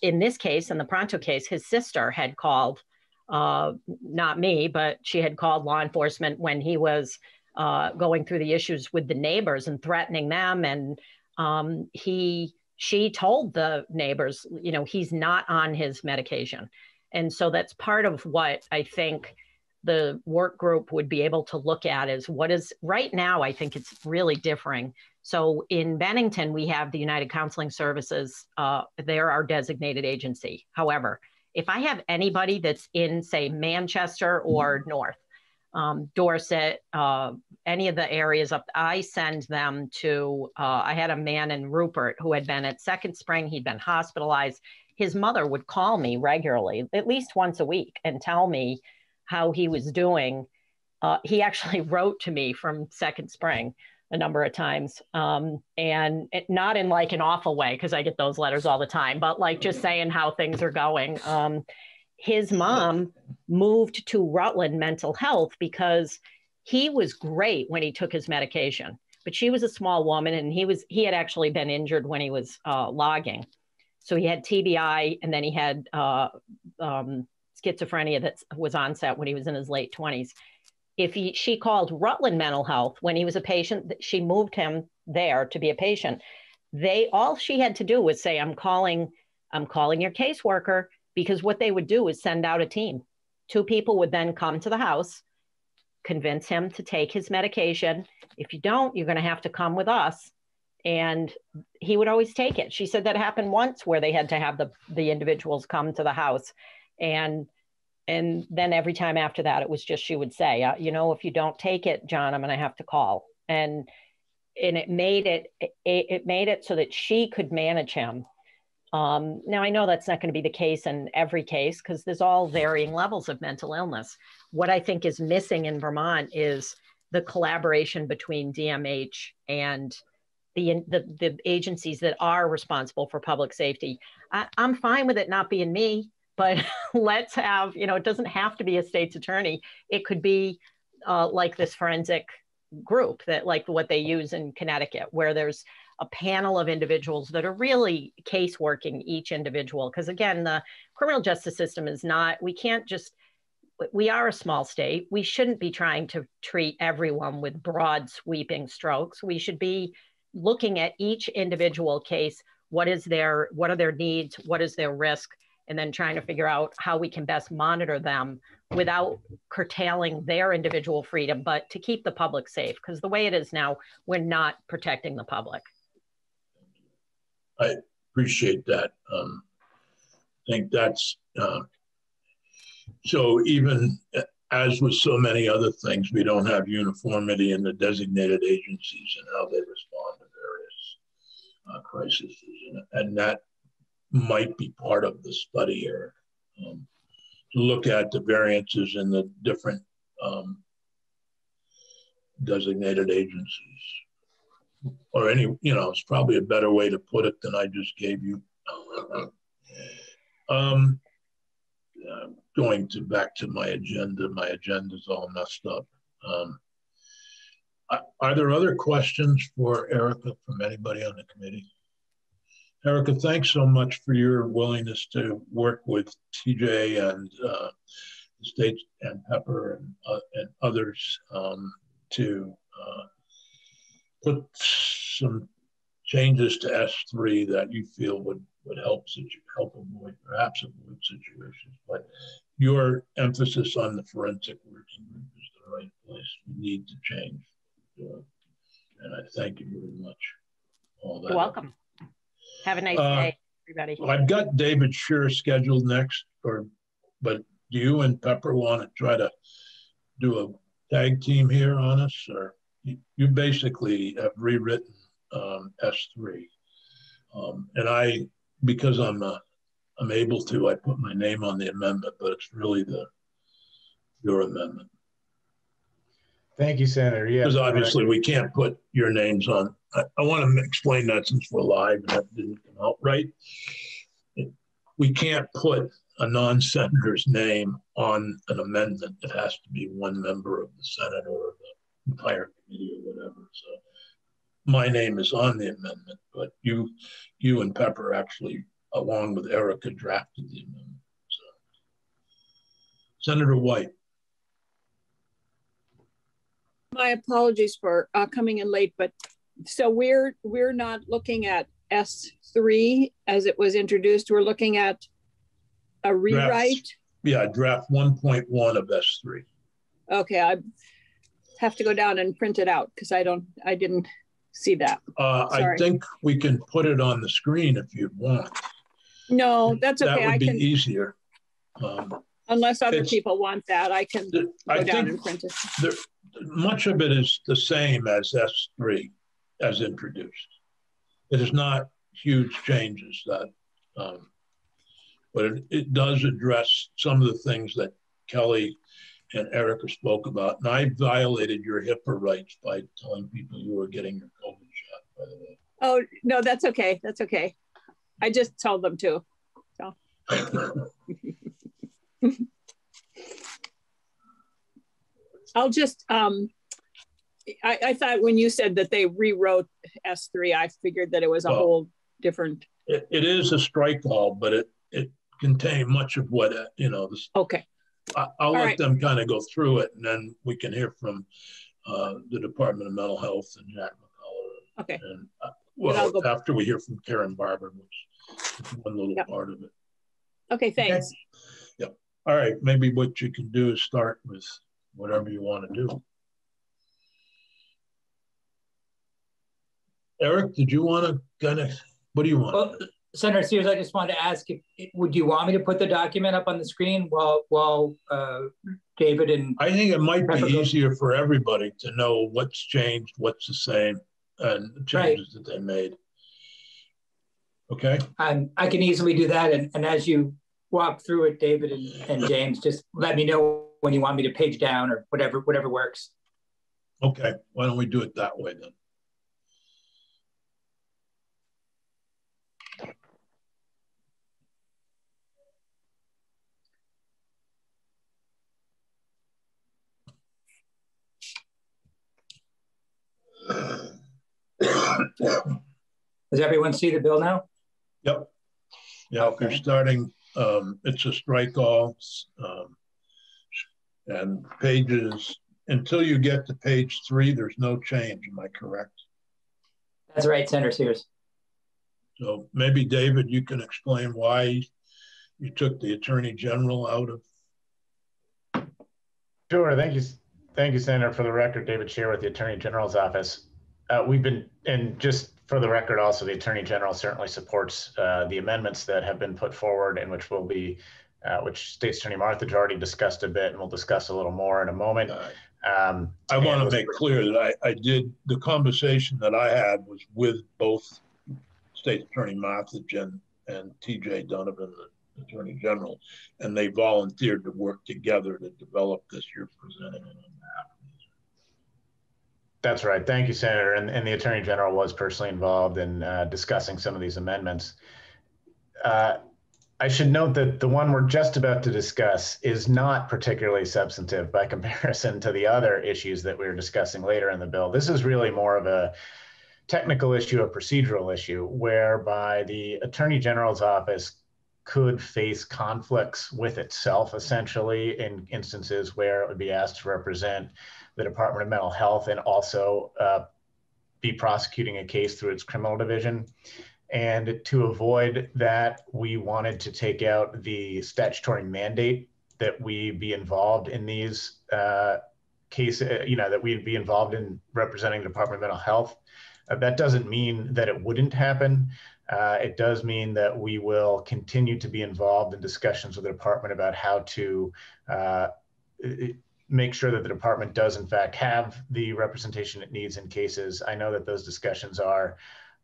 in this case, in the Pronto case, his sister had called, uh, not me, but she had called law enforcement when he was uh, going through the issues with the neighbors and threatening them. And um, he, she told the neighbors, you know, he's not on his medication. And so that's part of what I think the work group would be able to look at is what is right now, I think it's really differing. So in Bennington, we have the United Counseling Services, uh, they're our designated agency. However, if I have anybody that's in, say, Manchester or North, um, Dorset, uh, any of the areas up, I send them to. Uh, I had a man in Rupert who had been at Second Spring, he'd been hospitalized. His mother would call me regularly, at least once a week, and tell me how he was doing. Uh, he actually wrote to me from Second Spring a number of times um, and it, not in like an awful way because i get those letters all the time but like just saying how things are going um, his mom moved to Rutland Mental Health because he was great when he took his medication, but she was a small woman and he was he had actually been injured when he was uh, logging, so he had TBI and then he had uh, um, schizophrenia that was onset when he was in his late twenties. if he, she called Rutland Mental Health when he was a patient, she moved him there to be a patient. They all she had to do was say, "I'm calling, I'm calling your caseworker," because what they would do is send out a team. Two people would then come to the house, convince him to take his medication. If you don't, you're going to have to come with us. And he would always take it. She said that happened once where they had to have the the individuals come to the house, and and then every time after that it was just she would say uh, you know if you don't take it john i'm going to have to call. And and it made it, it it made it so that she could manage him. Um, now i know that's not going to be the case in every case because there's all varying levels of mental illness. What i think is missing in vermont is the collaboration between dmh and the, the, the agencies that are responsible for public safety. I, i'm fine with it not being me but let's have you know it doesn't have to be a state's attorney. It could be uh, like this forensic group that like what they use in connecticut where there's a panel of individuals that are really case working each individual. Because again the criminal justice system is not we can't just we are a small state. We shouldn't be trying to treat everyone with broad sweeping strokes. We should be looking at each individual case. What is their what are their needs? What is their risk and then trying to figure out how we can best monitor them without curtailing their individual freedom, but to keep the public safe. Because the way it is now, we're not protecting the public. I appreciate that. Um, I think that's uh, so. Even as with so many other things, we don't have uniformity in the designated agencies and how they respond to various uh, crises, and, and that might be part of the study here. Um, look at the variances in the different um, designated agencies. Or any, you know, it's probably a better way to put it than I just gave you. um, uh, going to back to my agenda, my agenda's all messed up. Um, are there other questions for Erica from anybody on the committee? Erica, thanks so much for your willingness to work with TJ and uh, the state and Pepper and, uh, and others um, to uh, put some changes to S3 that you feel would, would help, help avoid, perhaps avoid situations. But your emphasis on the forensic working group is the right place. We need to change. and I thank you very much. All that. You're welcome. Have a nice uh, day, everybody. I've got David Scherr scheduled next, or but do you and Pepper want to try to do a tag team here on us, or you, you basically have rewritten um, S3, um, and I because I'm a, I'm able to, I put my name on the amendment, but it's really the your amendment. Thank you, Senator. Yeah, because obviously we can't put your names on. I, I want to explain that since we're live and that didn't come out right. We can't put a non-senator's name on an amendment. It has to be one member of the Senate or the entire committee or whatever. So my name is on the amendment, but you, you and Pepper actually, along with Erica, drafted the amendment. So. Senator White. My apologies for uh, coming in late, but so we're we're not looking at S3 as it was introduced. We're looking at a rewrite. yeah, draft 1.1 of S3. Okay, I have to go down and print it out because I don't I didn't see that. Uh, I think we can put it on the screen if you want. No, that's okay. That would I be can, easier. Um, unless other people want that, I can go I down and print it. There, much of it is the same as S3 as introduced. It is not huge changes that, um, but it, it does address some of the things that Kelly and Erica spoke about. And I violated your HIPAA rights by telling people you were getting your COVID shot, by the way. Oh, no, that's okay. That's okay. I just told them to. So. I'll just, um, I, I, thought when you said that they rewrote S3, I figured that it was a well, whole different. It, it is a strike all, but it, it contained much of what, uh, you know, this, okay. I- I'll All let right. them kind of go through it and then we can hear from uh, the Department of Mental Health and Jack McCullough. Okay, And, uh, well, go- after we hear from Karen Barber, which is one little Yep. part of it. okay, thanks. Yep. All right, maybe what you can do is start with whatever you want to do. Eric, did you want to kind of, what do you want? Well, Senator Sears, I just wanted to ask, if, would you want me to put the document up on the screen while, while uh, David and, I think it might be easier for everybody to know what's changed, what's the same, and the Right. changes that they made. Okay, and I can easily do that. And, and as you walk through it, David and, and James, just let me know when you want me to page down or whatever, whatever works. okay, why don't we do it that way then? Does everyone see the bill now? Yep. Yeah, if you're starting, um, it's a strike all. Um, and pages, until you get to page three, there's no change, am I correct? That's right, Senator Sears. So maybe David, you can explain why you took the Attorney General out of, Sure. Thank you. Thank you, Senator. For the record, David Scherr with the Attorney General's office. Uh, we've been, and just for the record, also the Attorney General certainly supports uh, the amendments that have been put forward and which will be, uh, which State's Attorney Marthage already discussed a bit and we'll discuss a little more in a moment. Um, I want to make clear that I, I did, the conversation that I had was with both State Attorney Marthage and, and TJ Donovan, the Attorney General, and they volunteered to work together to develop this you're presenting. That's right. Thank you, Senator. And, and the Attorney General was personally involved in uh, discussing some of these amendments. Uh, I should note that the one we're just about to discuss is not particularly substantive by comparison to the other issues that we are discussing later in the bill. This is really more of a technical issue, a procedural issue, whereby the Attorney General's office could face conflicts with itself, essentially, in instances where it would be asked to represent the Department of Mental Health and also uh, be prosecuting a case through its criminal division. And to avoid that, we wanted to take out the statutory mandate that we be involved in these uh, cases, you know, that we'd be involved in representing the Department of Mental Health. Uh, that doesn't mean that it wouldn't happen. Uh, it does mean that we will continue to be involved in discussions with the department about how to uh, make sure that the department does in fact have the representation it needs in cases. I know that those discussions are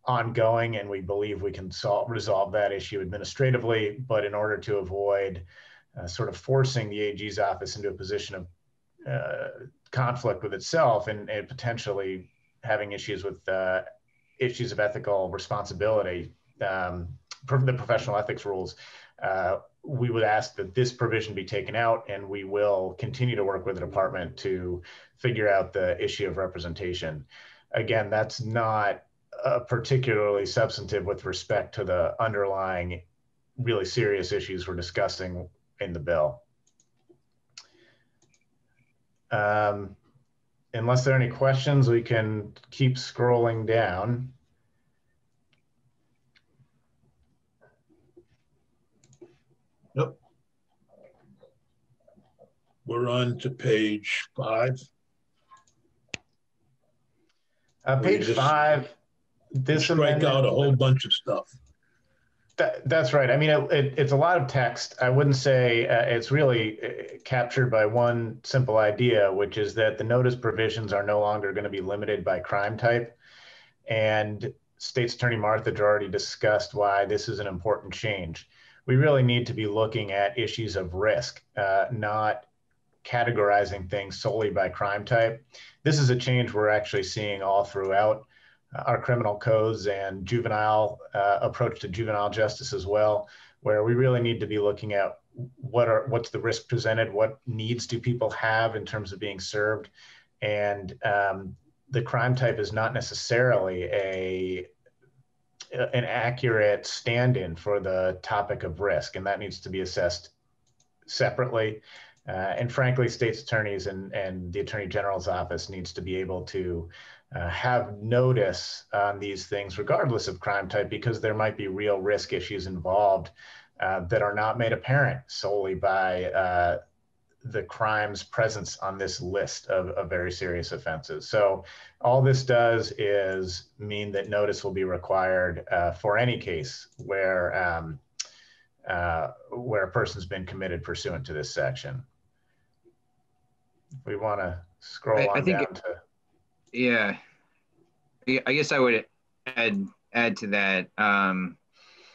ongoing and we believe we can solve, resolve that issue administratively, but in order to avoid uh, sort of forcing the AG's office into a position of uh, conflict with itself and, and potentially having issues with uh, issues of ethical responsibility, um, the professional ethics rules, uh, we would ask that this provision be taken out and we will continue to work with the department to figure out the issue of representation. Again, that's not uh, particularly substantive with respect to the underlying really serious issues we're discussing in the bill. Um, unless there are any questions, we can keep scrolling down. Nope. We're on to page five. Uh, page just five, this Strike out a whole bunch of stuff. That, that's right. I mean, it, it, it's a lot of text. I wouldn't say uh, it's really uh, captured by one simple idea, which is that the notice provisions are no longer going to be limited by crime type. And State's Attorney Marthage already discussed why this is an important change. We really need to be looking at issues of risk, uh, not categorizing things solely by crime type. This is a change we're actually seeing all throughout our criminal codes and juvenile uh, approach to juvenile justice as well, where we really need to be looking at what are what's the risk presented, what needs do people have in terms of being served, and um, the crime type is not necessarily a an accurate stand-in for the topic of risk, and that needs to be assessed separately. Uh, and frankly, state's attorneys and, and the attorney general's office needs to be able to uh, have notice on these things, regardless of crime type, because there might be real risk issues involved uh, that are not made apparent solely by uh, the crime's presence on this list of, of, very serious offenses. So all this does is mean that notice will be required uh, for any case where um, uh, where a person's been committed pursuant to this section. If we want to scroll I, on I think down it, to yeah, I guess I would add add to that. Um,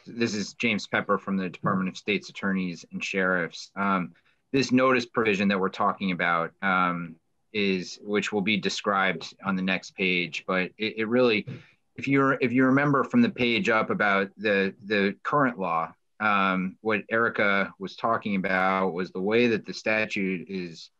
this is James Pepper from the Department of State's Attorneys and Sheriffs. Um, this notice provision that we're talking about um, is, which will be described on the next page, but it, it really, if you if you remember from the page up about the the current law, um, what Erica was talking about was the way that the statute is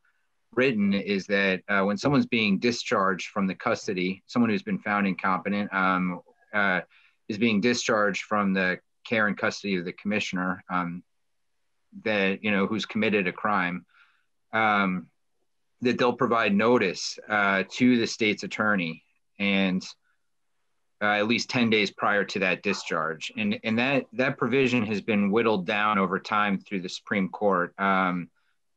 written is that uh, when someone's being discharged from the custody, someone who's been found incompetent um, uh, is being discharged from the care and custody of the commissioner um, that you know who's committed a crime, um, that they'll provide notice uh, to the state's attorney and uh, at least 10 days prior to that discharge. And and that that provision has been whittled down over time through the supreme court. Um,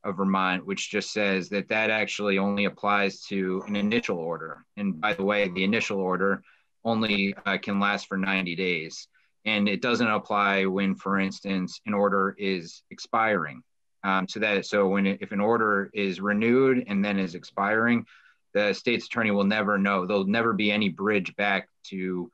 of Vermont, which just says that that actually only applies to an initial order. And by the way, the initial order only uh, can last for 90 days. And it doesn't apply when, for instance, an order is expiring. Um, so that so when if an order is renewed and then is expiring, the state's attorney will never know. There'll never be any bridge back to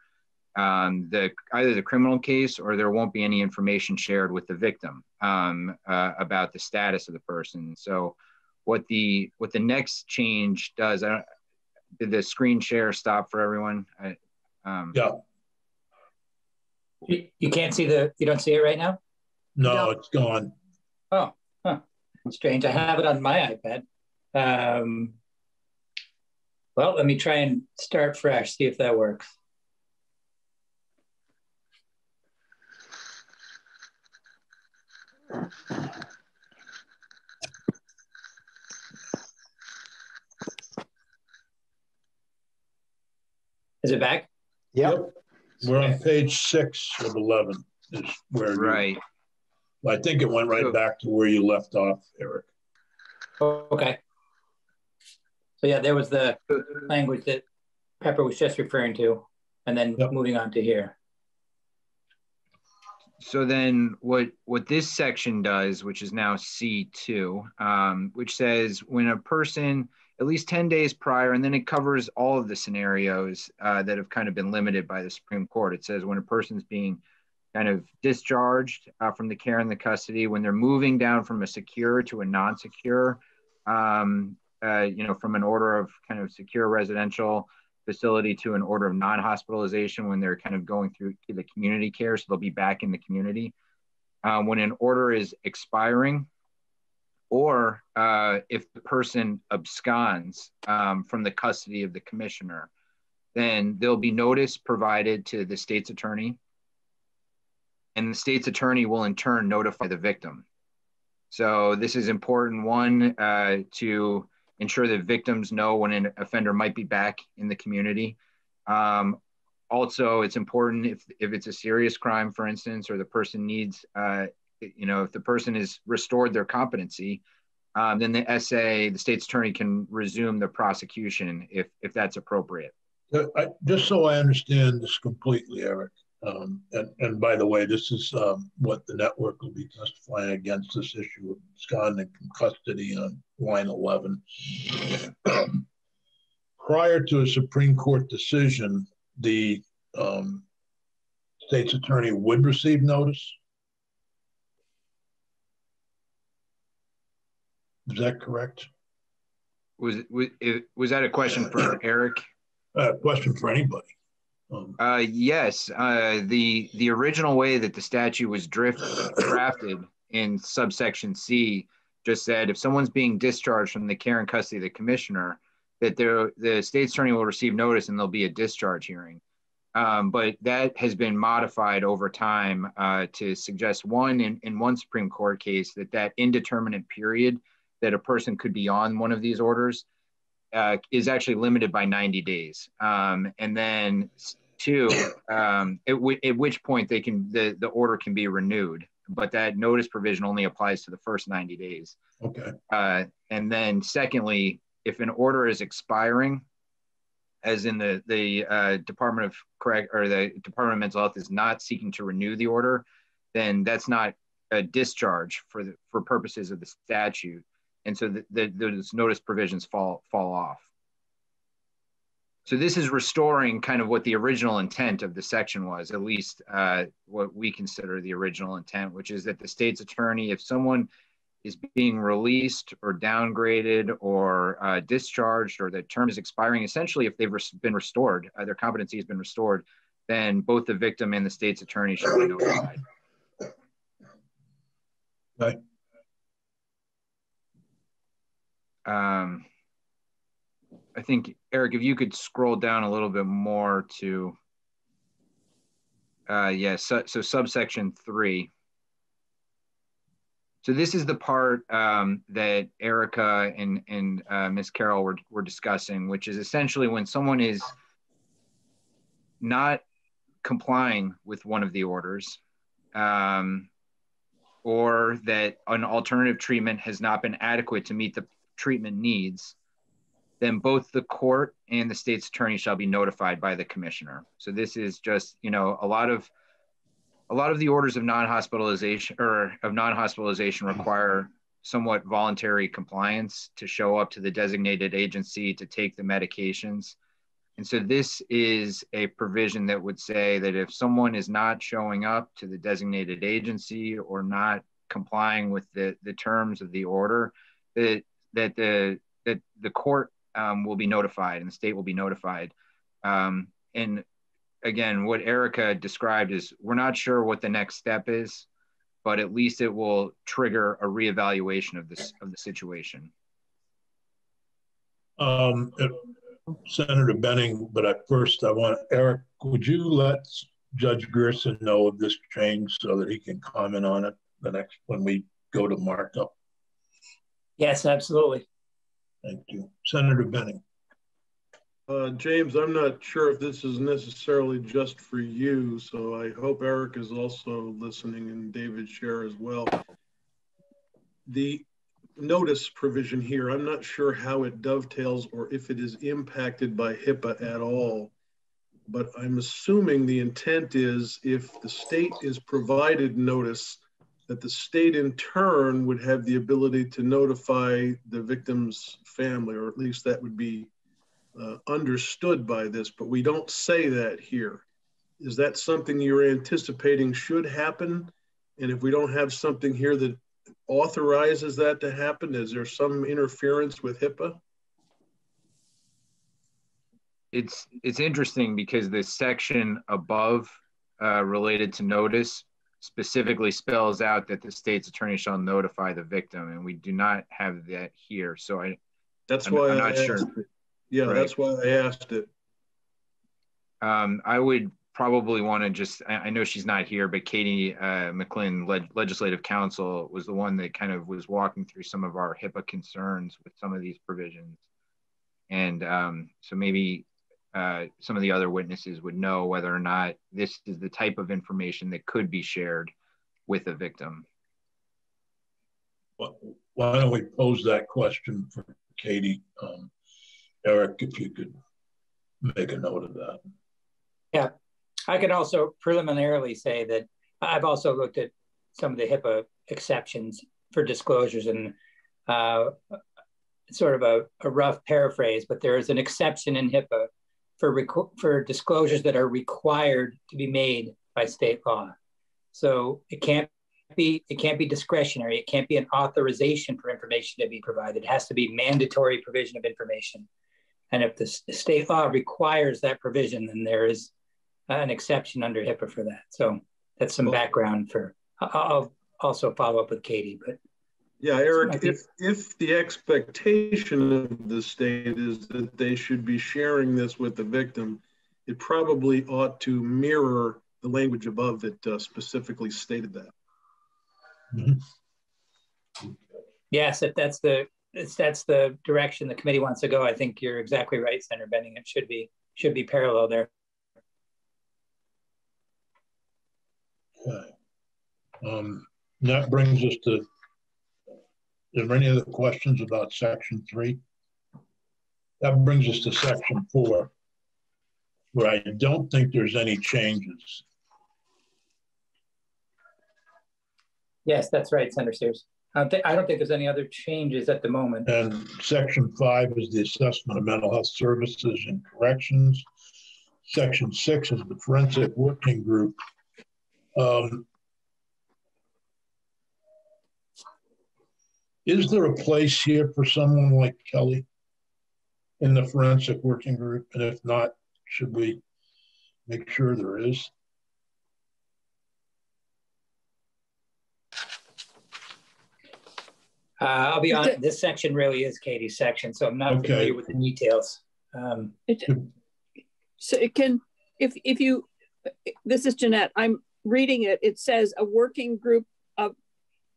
um, the either the criminal case or there won't be any information shared with the victim um, uh, about the status of the person. So, what the what the next change does? I don't, did the screen share stop for everyone? I, um, yeah. You, you can't see the. You don't see it right now. No, no. it's gone. Oh, huh. strange. I have it on my iPad. Um, well, let me try and start fresh. See if that works. Is it back? Yep. yep. We're on page six of 11 is where right. You, I think it went right back to where you left off, Eric. okay. So yeah, there was the language that Pepper was just referring to, and then yep. moving on to here so then what what this section does which is now c2 um, which says when a person at least 10 days prior and then it covers all of the scenarios uh, that have kind of been limited by the supreme court. It says when a person's being kind of discharged uh, from the care and the custody when they're moving down from a secure to a non-secure um, uh, you know from an order of kind of secure residential facility to an order of non-hospitalization when they're kind of going through the community care, so they'll be back in the community. Um, when an order is expiring, or uh, if the person absconds um, from the custody of the commissioner, then there'll be notice provided to the state's attorney, and the state's attorney will in turn notify the victim. So this is important one uh, to ensure that victims know when an offender might be back in the community. Um, also, it's important if, if it's a serious crime, for instance, or the person needs, uh, you know, if the person is restored their competency, um, then the SA, the state's attorney can resume the prosecution if, if that's appropriate. I, just so I understand this completely, Eric, um, and, and, by the way, this is um, what the network will be testifying against this issue of absconding from custody on line 11. Prior to a Supreme Court decision, the um, state's attorney would receive notice. Is that correct? Was was, was that a question for Eric? A uh, question for anybody. Um, uh, yes, uh, the the original way that the statute was drift, drafted in subsection C just said if someone's being discharged from the care and custody of the commissioner, that the state's attorney will receive notice and there'll be a discharge hearing. Um, but that has been modified over time uh, to suggest one in, in one Supreme Court case that that indeterminate period that a person could be on one of these orders uh, is actually limited by 90 days. Um, and then two, um, at, at, which point they can the, the order can be renewed, but that notice provision only applies to the first 90 days. Okay. Uh, and then secondly, if an order is expiring, as in the the uh, Department of Correct or the Department of Mental Health is not seeking to renew the order, then that's not a discharge for the for purposes of the statute, and so the, the, those notice provisions fall fall off. So this is restoring kind of what the original intent of the section was, at least uh, what we consider the original intent, which is that the state's attorney, if someone is being released or downgraded or uh, discharged or the term is expiring, essentially, if they've been restored, uh, their competency has been restored, then both the victim and the state's attorney should be notified. Okay. Um, I think, Eric, if you could scroll down a little bit more to, uh, yeah, so, so subsection three. So this is the part um, that Erica and, and uh, Ms. Carroll were, were discussing, which is essentially when someone is not complying with one of the orders um, or that an alternative treatment has not been adequate to meet the treatment needs, then both the court and the state's attorney shall be notified by the commissioner. So this is just, you know, a lot of a lot of the orders of non-hospitalization or of non-hospitalization require somewhat voluntary compliance to show up to the designated agency to take the medications. And so this is a provision that would say that if someone is not showing up to the designated agency or not complying with the, the terms of the order, that, that the that the court um, will be notified and the state will be notified. Um, and again, what Erica described is we're not sure what the next step is, but at least it will trigger a reevaluation of this of the situation. Um, Senator Benning, but at first I want Eric. Would you let Judge Gerson know of this change so that he can comment on it the next when we go to markup? Yes, absolutely. Thank you, Senator Benning. Uh, James, I'm not sure if this is necessarily just for you, so I hope Eric is also listening and David Scherr as well. The notice provision here, I'm not sure how it dovetails or if it is impacted by HIPAA at all, but I'm assuming the intent is if the state is provided notice that the state in turn would have the ability to notify the victim's family, or at least that would be uh, understood by this, but we don't say that here. Is that something you're anticipating should happen? And if we don't have something here that authorizes that to happen, is there some interference with HIPAA? It's it's interesting because the section above uh, related to notice specifically spells out that the state's attorney shall notify the victim, and we do not have that here. So I that's I'm, why I'm not sure. It. Yeah, right? that's why I asked it. Um, I would probably want to just, I know she's not here, but Katie uh, McLinn, leg, legislative counsel, was the one that kind of was walking through some of our HIPAA concerns with some of these provisions. And um, so maybe uh, some of the other witnesses would know whether or not this is the type of information that could be shared with a victim. Well, why don't we pose that question for Katie? Um, Eric, if you could make a note of that. Yeah, I can also preliminarily say that I've also looked at some of the HIPAA exceptions for disclosures and uh, sort of a, a, rough paraphrase, but there is an exception in HIPAA for, for disclosures that are required to be made by state law. So it can't be it can't be discretionary. It can't be an authorization for information to be provided. It has to be mandatory provision of information. And if the state law requires that provision, then there is an exception under HIPAA for that. So that's some background for, I'll also follow up with Katie, but. Yeah, Eric, if, if the expectation of the state is that they should be sharing this with the victim, it probably ought to mirror the language above that uh, specifically stated that. Mm -hmm. Yes, if that's the if that's the direction the committee wants to go, I think you're exactly right, Senator Benning. It should be should be parallel there. Okay. Um, that brings us to, is there any other questions about section three? That brings us to section four, where I don't think there's any changes. Yes, that's right, Senator Sears. I don't, think, I don't think there's any other changes at the moment. And section five is the assessment of mental health services and corrections. Section six is the forensic working group. Um, is there a place here for someone like Kelly in the forensic working group? And if not, should we make sure there is? Uh, I'll be honest, this section really is Katie's section, so I'm not okay. familiar with the details. Um, it, so it can, if if you, this is Jeanette. I'm reading it. It says a working group of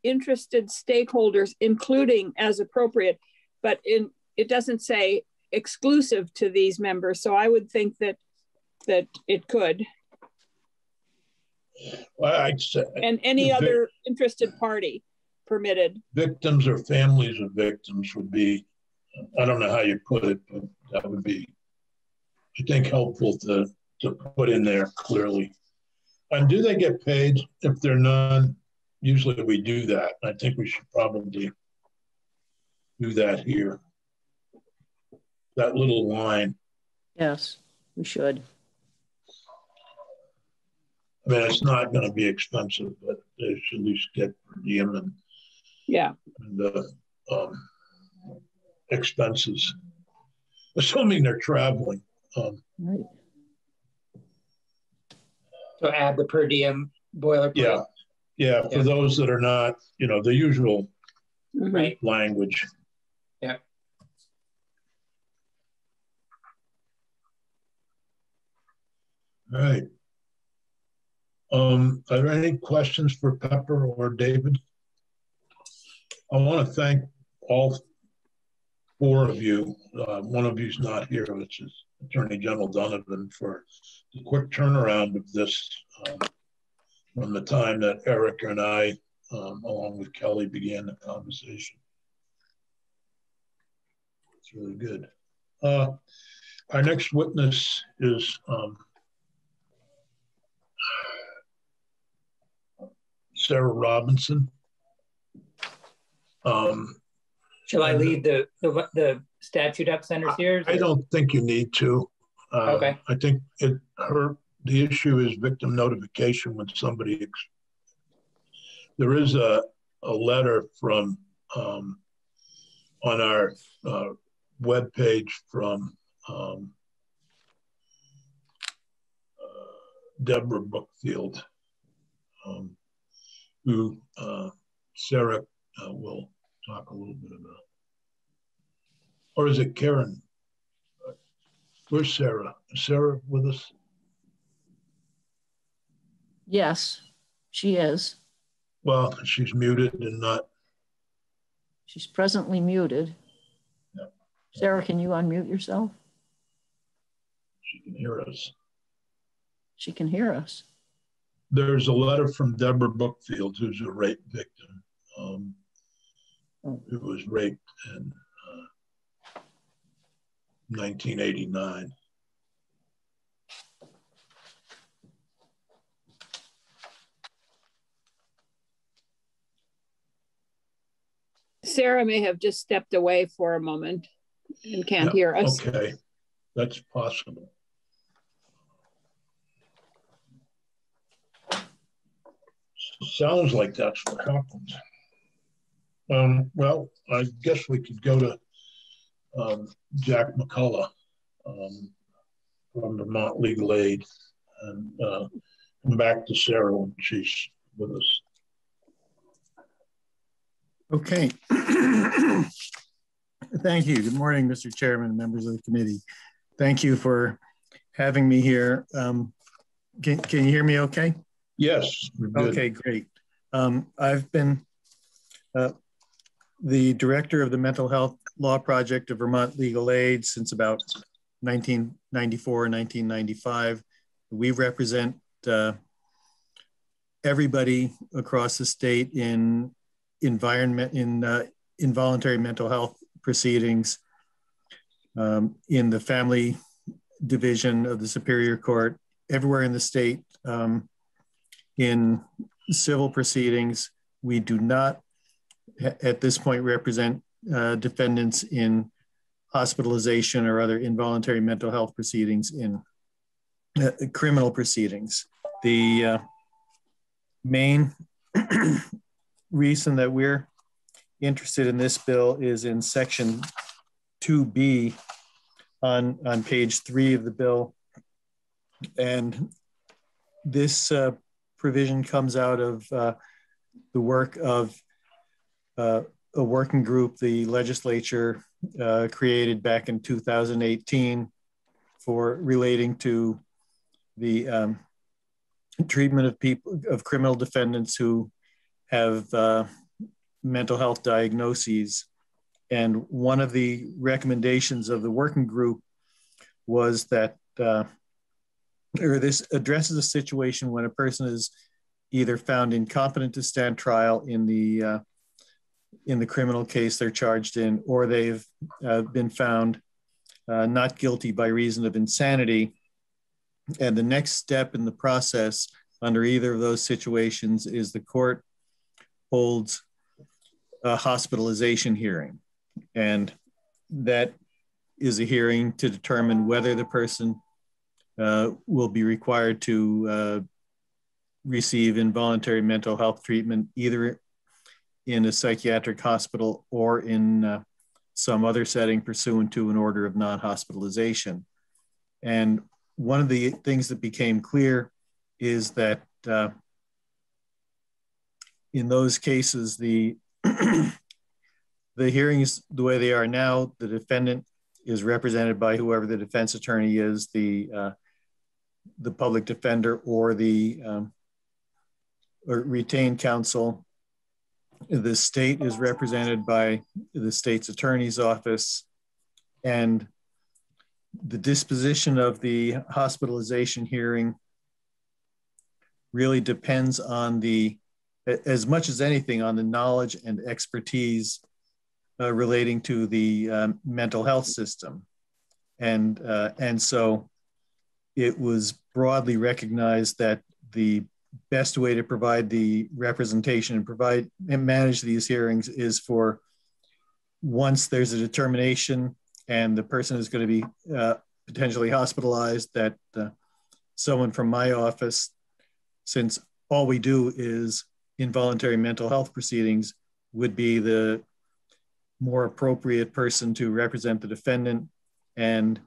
interested stakeholders, including as appropriate, but in it doesn't say exclusive to these members. So I would think that that it could. Well, I'd say, uh, and any other interested party permitted. Victims or families of victims would be, I don't know how you put it, but that would be, I think, helpful to, to put in there clearly. And do they get paid if they're non? Usually we do that. I think we should probably do that here. That little line. Yes, we should. I mean, it's not going to be expensive, but they should at least get per diem and yeah. The um, expenses, assuming they're traveling. Um, right. So add the per diem boilerplate. Yeah. Yeah, for yeah. those that are not, you know, the usual right. language. Yeah. All right. Um, are there any questions for Pepper or David? I want to thank all four of you. Uh, one of you's not here, which is Attorney General Donovan, for the quick turnaround of this um, from the time that Eric and I, um, along with Kelly, began the conversation. It's really good. Uh, our next witness is um, Sarah Robinson. Um, Shall I lead the, the, the statute up, Senator Sears? I, I don't think you need to. Uh, okay. I think it her the issue is victim notification when somebody there is a a letter from um, on our uh, web page from um, uh, Deborah Brookfield, um, who uh, Sarah uh, will talk a little bit about. Or is it Karen? Where's Sarah? Is Sarah with us? Yes, she is. Well, she's muted and not. She's presently muted. Sarah, can you unmute yourself? She can hear us. She can hear us. There's a letter from Deborah Brookfield, who's a rape victim. Um, who was raped in uh, 1989. Sarah may have just stepped away for a moment and can't yeah, hear us. Okay, that's possible. Sounds like that's what happens. Um, well, I guess we could go to um, Jack McCullough um, from Vermont Legal Aid and uh, come back to Sarah when she's with us. Okay. Thank you. Good morning, Mr. Chairman, members of the committee. Thank you for having me here. Um, can, can you hear me okay? Yes. Okay, great. Um, I've been uh, the director of the Mental Health Law Project of Vermont Legal Aid since about 1994, 1995. We represent uh, everybody across the state in environment in uh, involuntary mental health proceedings um, in the family division of the Superior Court, everywhere in the state um, in civil proceedings. We do not at this point represent uh, defendants in hospitalization or other involuntary mental health proceedings in uh, criminal proceedings. The uh, main reason that we're interested in this bill is in section 2B on, on page three of the bill. And this uh, provision comes out of uh, the work of uh, a working group the legislature uh, created back in 2018 for relating to the um, treatment of people of criminal defendants who have uh, mental health diagnoses. And one of the recommendations of the working group was that, uh, or this addresses a situation when a person is either found incompetent to stand trial in the uh, in the criminal case they're charged in, or they've uh, been found uh, not guilty by reason of insanity. And the next step in the process under either of those situations is the court holds a hospitalization hearing. And that is a hearing to determine whether the person uh, will be required to uh, receive involuntary mental health treatment either in a psychiatric hospital or in uh, some other setting pursuant to an order of non hospitalization. And one of the things that became clear is that uh, in those cases, the the hearings the way they are now, the defendant is represented by whoever the defense attorney is, the uh, the public defender or the um, or retained counsel. The state is represented by the state's attorney's office, and the disposition of the hospitalization hearing really depends on the as much as anything on the knowledge and expertise uh, relating to the um, mental health system. And, uh, and so it was broadly recognized that the best way to provide the representation and provide and manage these hearings is for once there's a determination and the person is going to be uh, potentially hospitalized that uh, someone from my office since all we do is involuntary mental health proceedings would be the more appropriate person to represent the defendant. And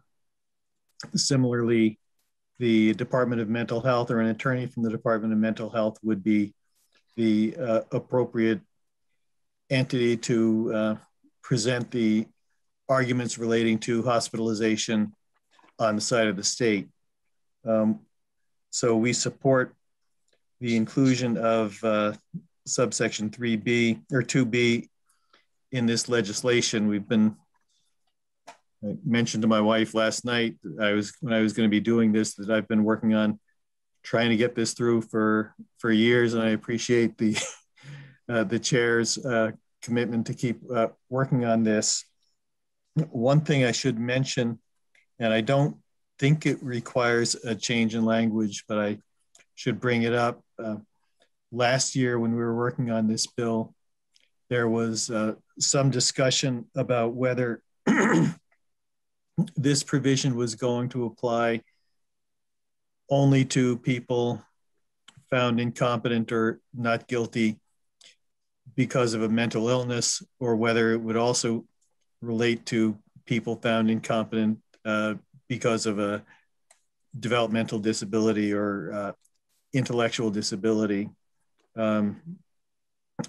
similarly, the Department of Mental Health or an attorney from the Department of Mental Health would be the uh, appropriate entity to uh, present the arguments relating to hospitalization on the side of the state. Um, so we support the inclusion of uh, subsection 3B or 2B in this legislation. We've been I mentioned to my wife last night I was when I was going to be doing this that I've been working on trying to get this through for for years, and I appreciate the uh, the chair's uh, commitment to keep uh, working on this. One thing I should mention, and I don't think it requires a change in language, but I should bring it up. Uh, last year, when we were working on this bill, there was uh, some discussion about whether this provision was going to apply only to people found incompetent or not guilty because of a mental illness, or whether it would also relate to people found incompetent uh, because of a developmental disability or uh, intellectual disability. Um,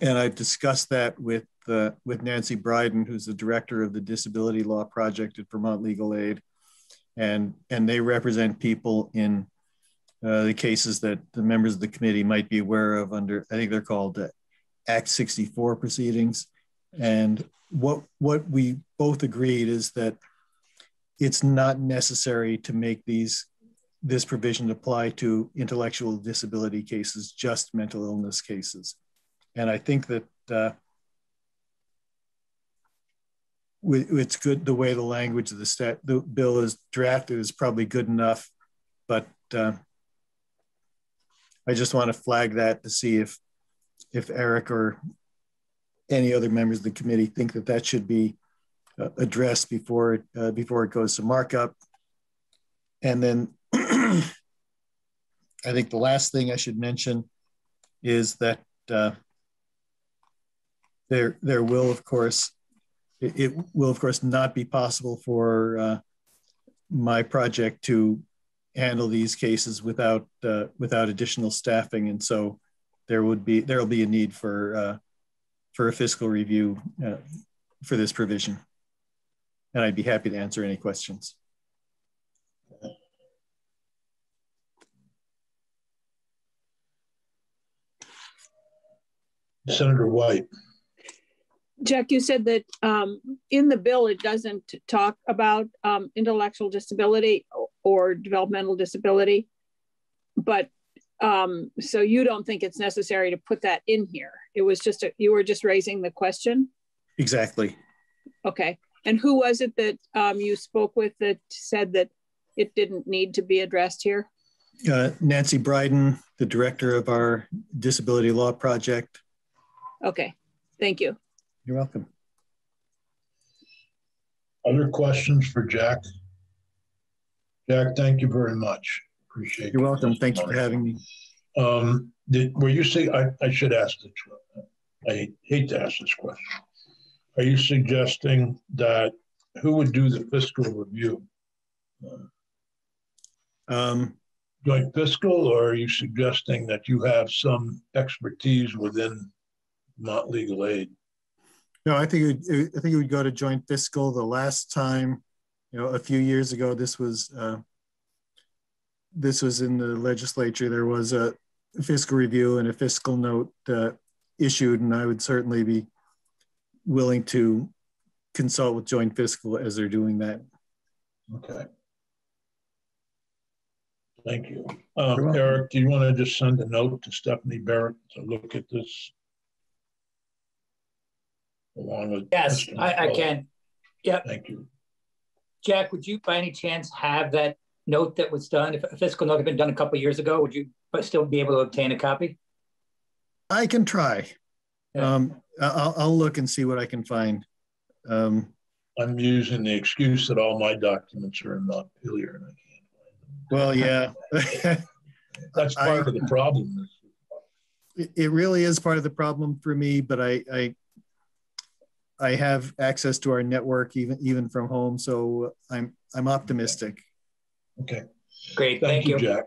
and I've discussed that with, uh, with Nancy Breiden, who's the director of the Disability Law Project at Vermont Legal Aid. And, and they represent people in uh, the cases that the members of the committee might be aware of under, I think they're called uh, Act 64 proceedings. And what what we both agreed is that it's not necessary to make these this provision apply to intellectual disability cases, just mental illness cases. And I think that uh, it's good the way the language of the, stat, the bill is drafted is probably good enough, but uh, I just want to flag that to see if if Eric or any other members of the committee think that that should be uh, addressed before it, uh, before it goes to markup. And then I think the last thing I should mention is that uh, there there will of course it, it, will of course not be possible for uh, my project to handle these cases without uh, without additional staffing, and so there would be there will be a need for uh, for a fiscal review uh, for this provision. And I'd be happy to answer any questions. Senator White. Jack, you said that um, in the bill it doesn't talk about um, intellectual disability or developmental disability, but um, so you don't think it's necessary to put that in here. It was just a, you were just raising the question. Exactly. Okay. And who was it that um, you spoke with that said that it didn't need to be addressed here? Uh, Nancy Breiden, the director of our disability law project. Okay. Thank you. You're welcome. Other questions for Jack? Jack, thank you very much. Appreciate You're welcome. Thank you for having me. Um, did, were you say, I, I should ask this, I hate to ask this question. Are you suggesting that who would do the fiscal review? Um, Joint fiscal, or are you suggesting that you have some expertise within not legal aid? No, I think it would, I think it would go to joint fiscal. The last time, you know, a few years ago, this was uh, this was in the legislature. There was a fiscal review and a fiscal note uh, issued, and I would certainly be willing to consult with joint fiscal as they're doing that. Okay. Thank you. Um, Eric, do you want to just send a note to Stephanie Barrett to look at this along with yes, I, I, can. Yep. Thank you. Jack, would you by any chance have that note that was done? If a fiscal note had been done a couple years ago, would you still be able to obtain a copy? I can try. Yeah. Um, I'll, I'll, look and see what I can find. Um, I'm using the excuse that all my documents are in Montpelier and I can't find them. Well, yeah. That's part I, of the problem. It, it really is part of the problem for me, but I, I I have access to our network even even from home, so I'm I'm optimistic. Okay. Great. Thank, Thank you, Jack.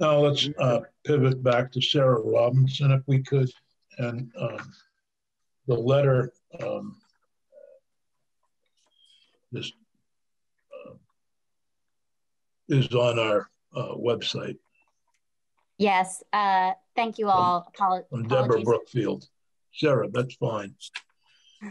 Now let's uh, pivot back to Sarah Robinson, if we could, and um, the letter. Um, this uh, is on our uh, website. Yes. Uh, thank you all. Apolo on Deborah Brookfield. Sarah, that's fine.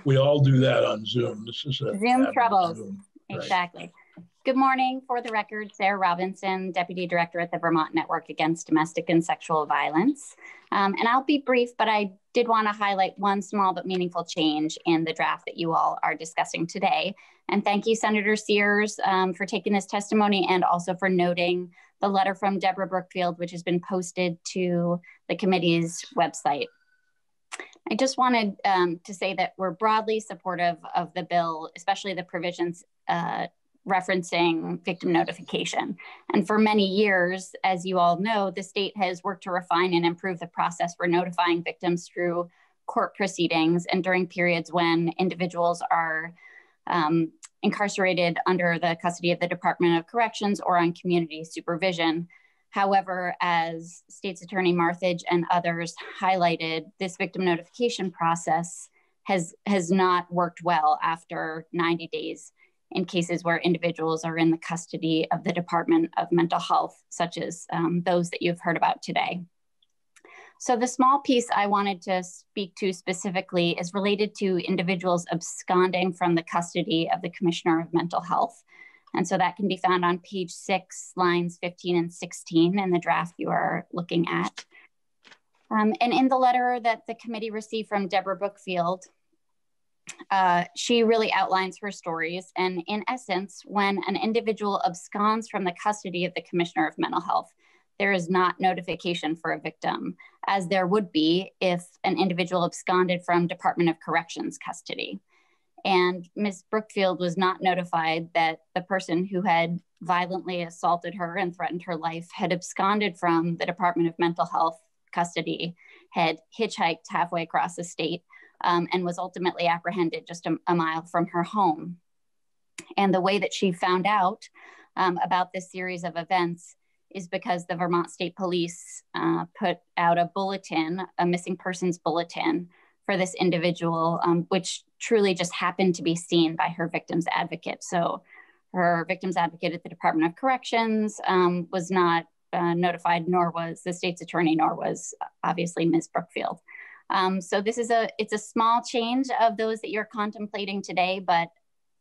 We all do that on Zoom. This is a Zoom troubles. Zoom. Exactly. Right. Good morning. For the record, Sarah Robinson, Deputy Director at the Vermont Network Against Domestic and Sexual Violence. Um, and I'll be brief, but I did want to highlight one small but meaningful change in the draft that you all are discussing today. And thank you, Senator Sears, um, for taking this testimony and also for noting the letter from Deborah Brookfield, which has been posted to the committee's website. I just wanted um, to say that we're broadly supportive of the bill, especially the provisions uh, referencing victim notification. And for many years, as you all know, the state has worked to refine and improve the process for notifying victims through court proceedings and during periods when individuals are um, incarcerated under the custody of the Department of Corrections or on community supervision. However, as State's Attorney Marthage and others highlighted, this victim notification process has, has not worked well after 90 days in cases where individuals are in the custody of the Department of Mental Health, such as um, those that you've heard about today. So the small piece I wanted to speak to specifically is related to individuals absconding from the custody of the Commissioner of Mental Health. And so that can be found on page six, lines 15 and 16 in the draft you are looking at. Um, and in the letter that the committee received from Deborah Brookfield, uh, she really outlines her stories. And in essence, when an individual absconds from the custody of the Commissioner of Mental Health, there is not notification for a victim, as there would be if an individual absconded from Department of Corrections custody. And Ms. Brookfield was not notified that the person who had violently assaulted her and threatened her life had absconded from the Department of Mental Health custody, had hitchhiked halfway across the state, um, and was ultimately apprehended just a, a, mile from her home. And the way that she found out um, about this series of events is because the Vermont State Police uh, put out a bulletin, a missing persons bulletin for this individual, um, which truly just happened to be seen by her victim's advocate. So her victim's advocate at the Department of Corrections um, was not uh, notified, nor was the state's attorney, nor was obviously Ms. Brookfield. Um, so this is a, it's a small change of those that you're contemplating today, but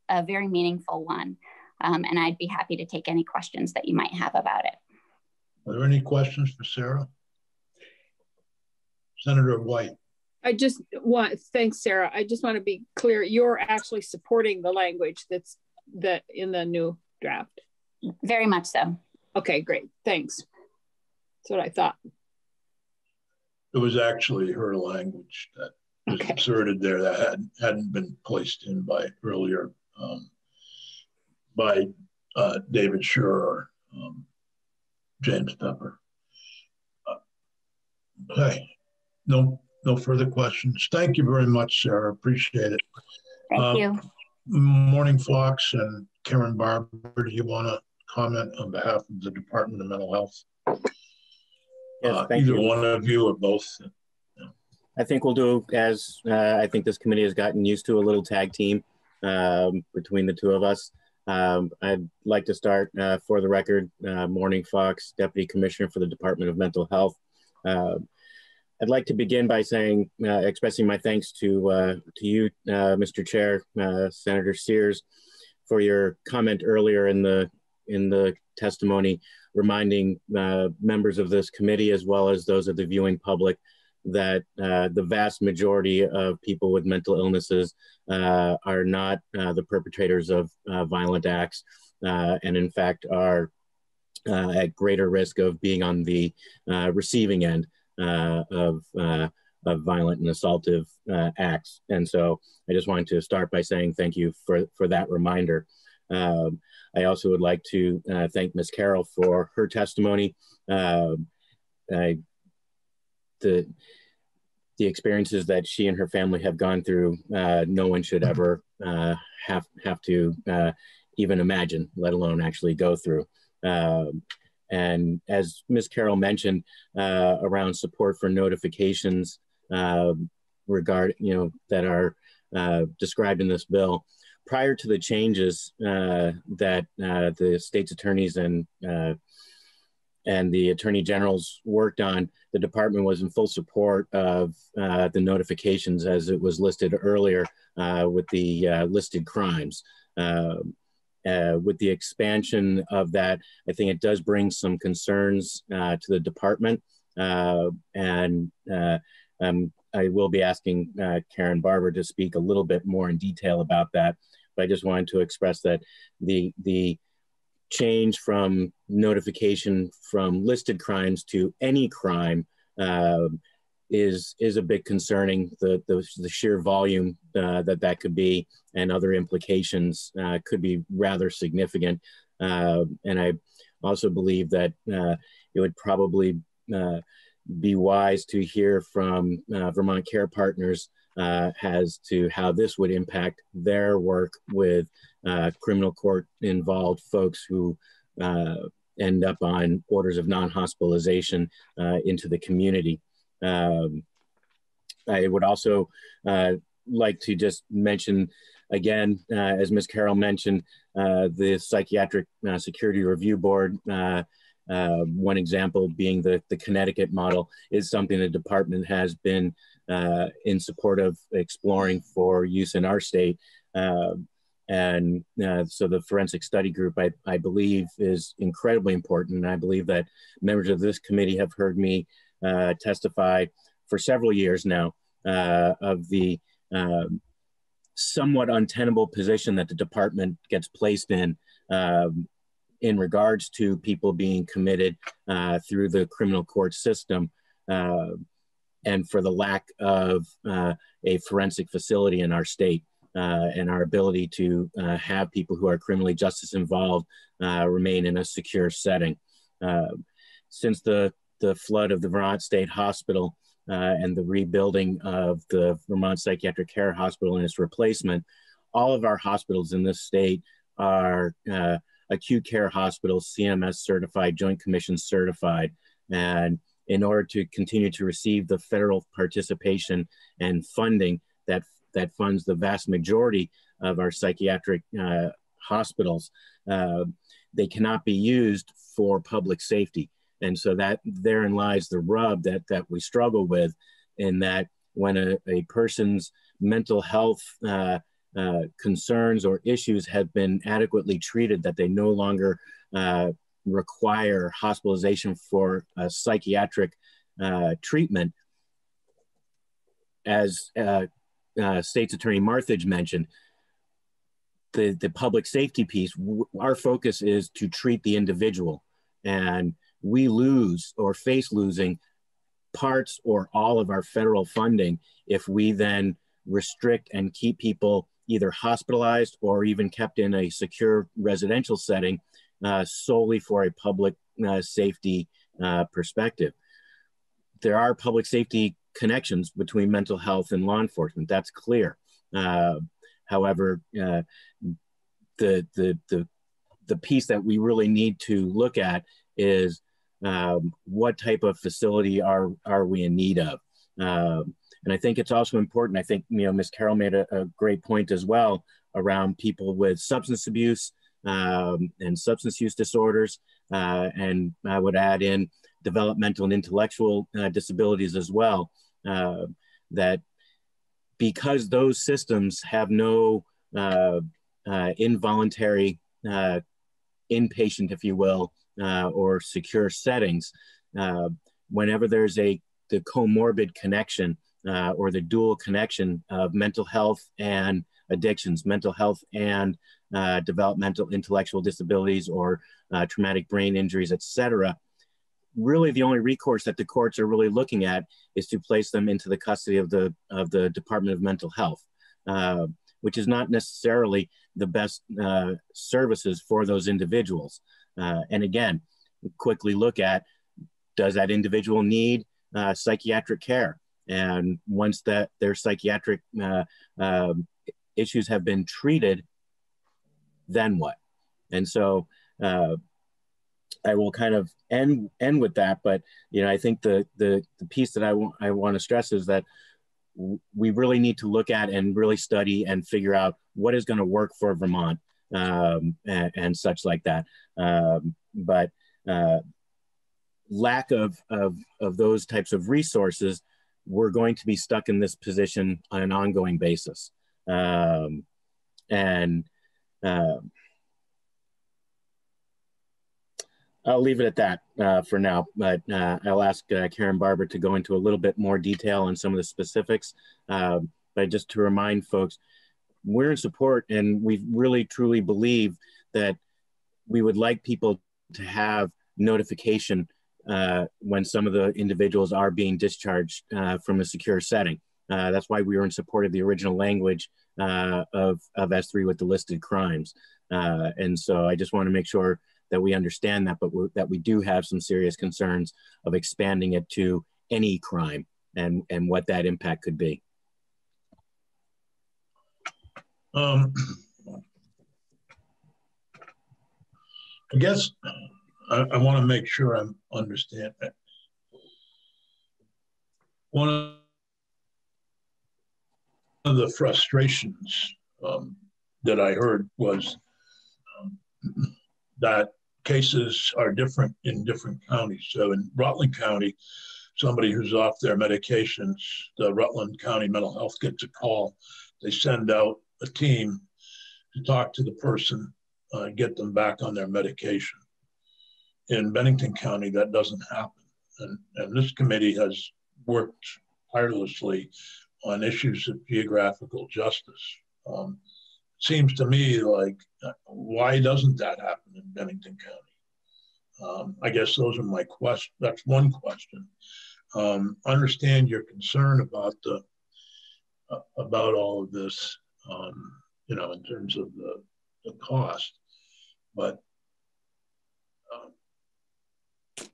a very meaningful one. Um, and I'd be happy to take any questions that you might have about it. Are there any questions for Sarah? Senator White. I just want, thanks, Sarah. I just want to be clear. You're actually supporting the language that's that in the new draft. Very much so. Okay, great. Thanks. That's what I thought. It was actually her language that was okay. inserted there that had, hadn't been placed in by earlier um, by uh, David Scherr um, James Pepper. Uh, okay, no, no further questions. Thank you very much, Sarah. Appreciate it. Thank um, you. Mourning Fox and Karen Barber, do you want to comment on behalf of the Department of Mental Health? Yes, uh, either you. one of you or both. I think we'll do as uh, I think this committee has gotten used to a little tag team um, between the two of us. Um, I'd like to start uh, for the record, uh, Mourning Fox, Deputy Commissioner for the Department of Mental Health. Uh, I'd like to begin by saying, uh, expressing my thanks to, uh, to you, uh, Mr. Chair, Senator Sears, for your comment earlier in the, in the testimony, reminding members of this committee, as well as those of the viewing public, that uh, the vast majority of people with mental illnesses uh, are not uh, the perpetrators of uh, violent acts uh, and in fact are uh, at greater risk of being on the receiving end of, of violent and assaultive acts. And so I just wanted to start by saying thank you for, for that reminder. Um, I also would like to thank Ms. Carroll for her testimony. Um, I the the experiences that she and her family have gone through, uh, no one should ever uh, have have to uh, even imagine, let alone actually go through. And as Ms. Carroll mentioned, uh, around support for notifications um, regard, you know, that are uh, described in this bill, prior to the changes uh, that the state's attorneys and and the attorney generals worked on, the department was in full support of uh, the notifications as it was listed earlier uh, with the uh, listed crimes. Um, uh, with the expansion of that, I think it does bring some concerns uh, to the department. Uh, and um, I will be asking Karen Barber to speak a little bit more in detail about that. But I just wanted to express that the, the change from notification from listed crimes to any crime uh, is is a bit concerning. The the, the sheer volume uh, that that could be and other implications uh, could be rather significant. Uh, and I also believe that uh, it would probably uh, be wise to hear from Vermont Care Partners as to how this would impact their work with uh, criminal court involved folks who uh, end up on orders of non-hospitalization uh, into the community. Um, I would also uh, like to just mention again, uh, as Ms. Carroll mentioned, the Psychiatric Security Review Board uh, one example being the, the Connecticut model is something the department has been uh, in support of exploring for use in our state. Uh, and uh, so the forensic study group, I, I believe, is incredibly important. And I believe that members of this committee have heard me uh, testify for several years now uh, of the um, somewhat untenable position that the department gets placed in um, in regards to people being committed uh, through the criminal court system uh, and for the lack of uh, a forensic facility in our state uh, and our ability to uh, have people who are criminally justice involved uh, remain in a secure setting. since the, the flood of the Vermont State Hospital and the rebuilding of the Vermont Psychiatric Care Hospital and its replacement, all of our hospitals in this state are acute care hospitals, CMS certified, Joint Commission certified. And in order to continue to receive the federal participation and funding that, that funds the vast majority of our psychiatric uh, hospitals, uh, they cannot be used for public safety. And so that therein lies the rub that, that we struggle with in that when a, a person's mental health uh, uh, concerns or issues have been adequately treated, that they no longer uh, require hospitalization for psychiatric uh, treatment. As uh, uh, State's Attorney Marthage mentioned, the, the public safety piece, our focus is to treat the individual. And we lose or face losing parts or all of our federal funding if we then restrict and keep people either hospitalized or even kept in a secure residential setting uh, solely for a public uh, safety uh, perspective. There are public safety connections between mental health and law enforcement. That's clear. Uh, however, uh, the, the, the, the piece that we really need to look at is um, what type of facility are, are we in need of? Um, and I think it's also important. I think you know Ms. Carroll made a, a great point as well around people with substance abuse um, and substance use disorders, uh, and I would add in developmental and intellectual uh, disabilities as well. Uh, that because those systems have no uh, uh, involuntary uh, inpatient, if you will, or secure settings, whenever there's a the comorbid connection uh, or the dual connection of mental health and addictions, mental health and uh, developmental intellectual disabilities or uh, traumatic brain injuries, etc. Really, the only recourse that the courts are really looking at is to place them into the custody of the of the Department of Mental Health, uh, which is not necessarily the best uh, services for those individuals. Uh, and again, quickly look at does that individual need psychiatric care? And once that their psychiatric uh, um, issues have been treated, then what? And so uh, I will kind of end end with that. But you know, I think the the, the piece that I, I want to stress is that we really need to look at and really study and figure out what is going to work for Vermont um, and, and, such like that. Um, but uh, lack of, of, of those types of resources we're going to be stuck in this position on an ongoing basis. Um, and uh, I'll leave it at that uh, for now, but uh, I'll ask uh, Karen Barber to go into a little bit more detail on some of the specifics. Um, but just to remind folks, we're in support and we really truly believe that we would like people to have notification uh, when some of the individuals are being discharged uh, from a secure setting. Uh, that's why we were in support of the original language uh, of, of S3 with the listed crimes. Uh, and so I just want to make sure that we understand that, but that we do have some serious concerns of expanding it to any crime and, and what that impact could be. Um, I guess I, I want to make sure I understand that. One of the frustrations um, that I heard was um, that cases are different in different counties. So in Rutland County, somebody who's off their medications, the Rutland County Mental Health gets a call. They send out a team to talk to the person, uh, get them back on their medication. In Bennington County, that doesn't happen. And, and this committee has worked tirelessly on issues of geographical justice. Um, seems to me like uh, why doesn't that happen in Bennington County? Um, I guess those are my questions. That's one question. Um, understand your concern about the uh, about all of this, um, you know, in terms of the, the cost, but um,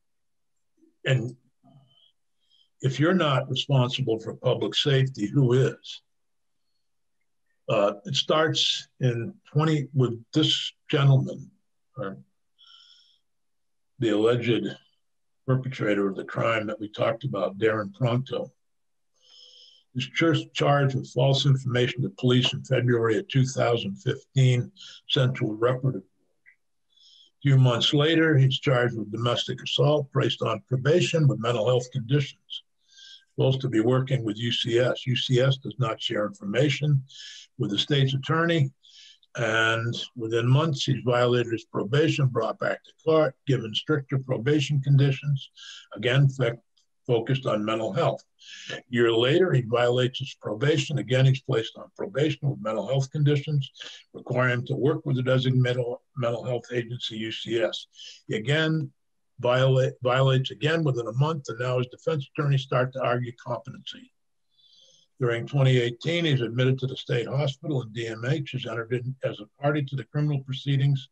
and if you're not responsible for public safety, who is? Uh, it starts in 20 with this gentleman, or the alleged perpetrator of the crime that we talked about, Darren Pronto. Is charged with false information to police in February of 2015, sent to a reputable. A few months later, he's charged with domestic assault, placed on probation with mental health conditions supposed to be working with UCS. UCS does not share information with the state's attorney. And within months, he's violated his probation, brought back to court, given stricter probation conditions, again, focused on mental health. A year later, he violates his probation. Again, he's placed on probation with mental health conditions, requiring him to work with the designated mental health agency, UCS. He again violate, violates again within a month, and now his defense attorneys start to argue competency. During 2018, he's admitted to the state hospital and DMH has entered in as a party to the criminal proceedings.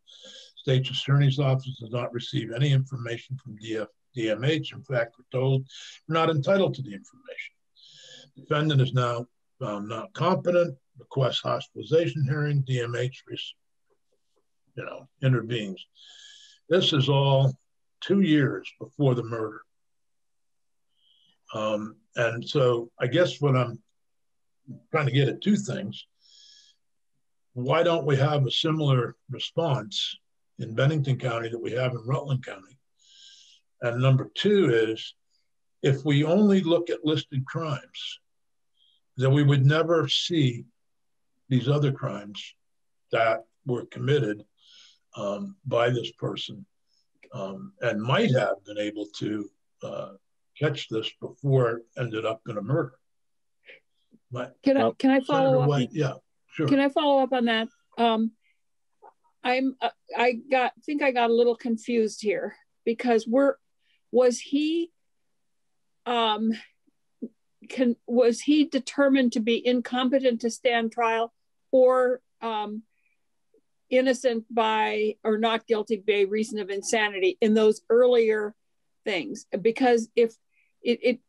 State's attorney's office does not receive any information from DF, DMH. In fact, we're told we're not entitled to the information. Defendant is now found not competent, requests hospitalization hearing, DMH, you know, intervenes. This is all two years before the murder. Um, and so I guess what I'm trying to get at two things. Why don't we have a similar response in Bennington County that we have in Rutland County? And number two is if we only look at listed crimes, then we would never see these other crimes that were committed um, by this person um, and might have been able to uh, catch this before it ended up in a murder. But can I can I follow Senator up? White, yeah, sure. Can I follow up on that? Um, I'm uh, I got think I got a little confused here because we're was he um can was he determined to be incompetent to stand trial or um innocent by or not guilty by reason of insanity in those earlier things because if it, it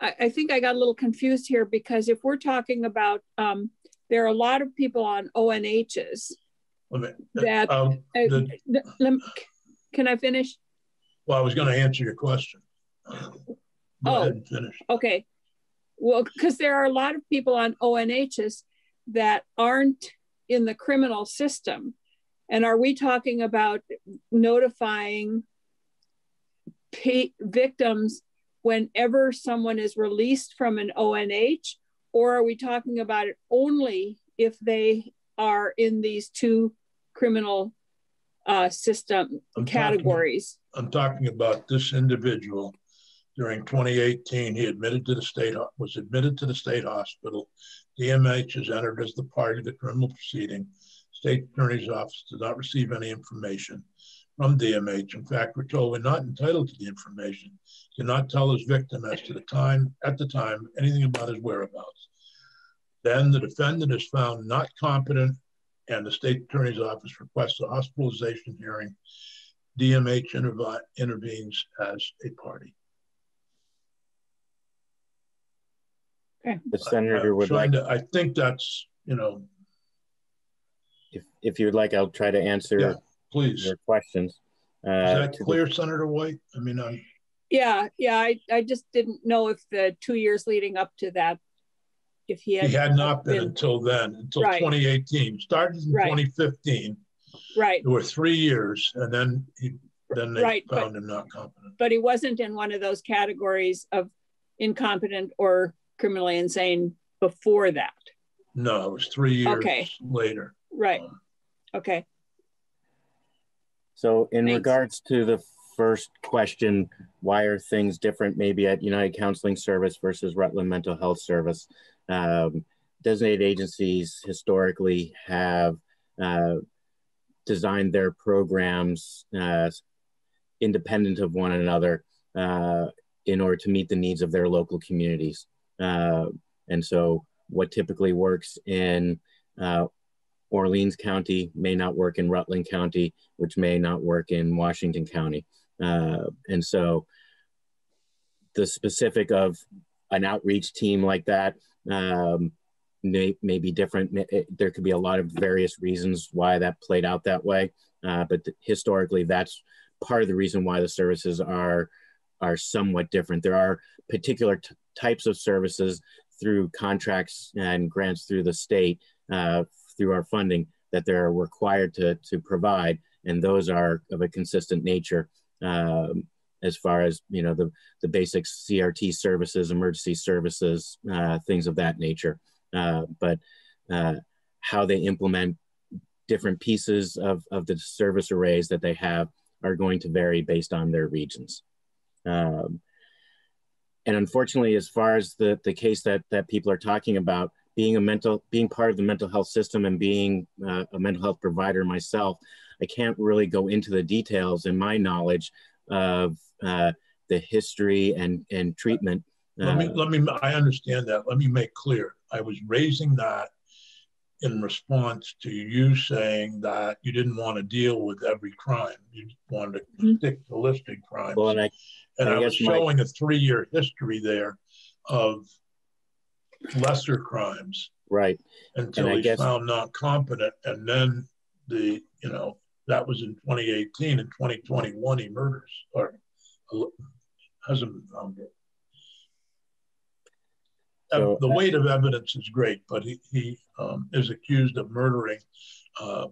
I, I, think I got a little confused here because if we're talking about um, there are a lot of people on ONHs that um, uh, the, can I finish? Well, I was going to answer your question. Go oh, okay. Well, because there are a lot of people on ONHs that aren't in the criminal system and are we talking about notifying victims whenever someone is released from an ONH? Or are we talking about it only if they are in these two criminal uh, system I'm categories? Talking, I'm talking about this individual during 2018. He admitted to the state was admitted to the state hospital. DMH is entered as the party to the criminal proceeding. State Attorney's Office does not receive any information from DMH. In fact, we're told we're not entitled to the information. Did not tell his victim as to the time, at the time, anything about his whereabouts. Then the defendant is found not competent and the state attorney's office requests a hospitalization hearing. DMH intervenes as a party. Okay. The senator would like. To, I think that's, you know, if if you'd like, I'll try to answer yeah, please your questions. Uh, Is that clear, the, Senator White? I mean, I'm. Yeah, yeah. I, I just didn't know if the two years leading up to that, if he had. He had not been, been until then, until right. 2018. Started in right. 2015. Right. There were three years, and then he then they Right, found but- him not competent. But he wasn't in one of those categories of incompetent or criminally insane before that. No, it was three years Okay. later. Right. Okay. So in Thanks. regards to the first question, why are things different maybe at United Counseling Service versus Rutland Mental Health Service? Um, designated agencies historically have uh, designed their programs uh, independent of one another uh, in order to meet the needs of their local communities. Uh, and so what typically works in uh, Orleans County may not work in Rutland County, which may not work in Washington County. Uh, and so the specific of an outreach team like that um, may, may be different. There could be a lot of various reasons why that played out that way. Uh, but th- historically, that's part of the reason why the services are, are somewhat different. There are particular t- types of services through contracts and grants through the state uh, through our funding that they're required to, to provide. And those are of a consistent nature um, as far as, you know, the, the basic CRT services, emergency services, uh, things of that nature. Uh, but uh, how they implement different pieces of, of the service arrays that they have are going to vary based on their regions. Um, and unfortunately, as far as the, the case that, that people are talking about, being a mental, being part of the mental health system and being uh, a mental health provider myself, I can't really go into the details in my knowledge of uh, the history and, and treatment. Let me, Uh, let me, I understand that. Let me make clear. I was raising that in response to you saying that you didn't want to deal with every crime. You wanted to Mhm. stick to listed crimes. well, and I, And I I was guess my- showing a three-year history there of lesser crimes right. until And I he's guess- found not competent. And then the, you know, that was in 2018 and 2021, he murders or hasn't been found yet. Uh, So, the weight of evidence is great, but he, he um, is accused of murdering uh,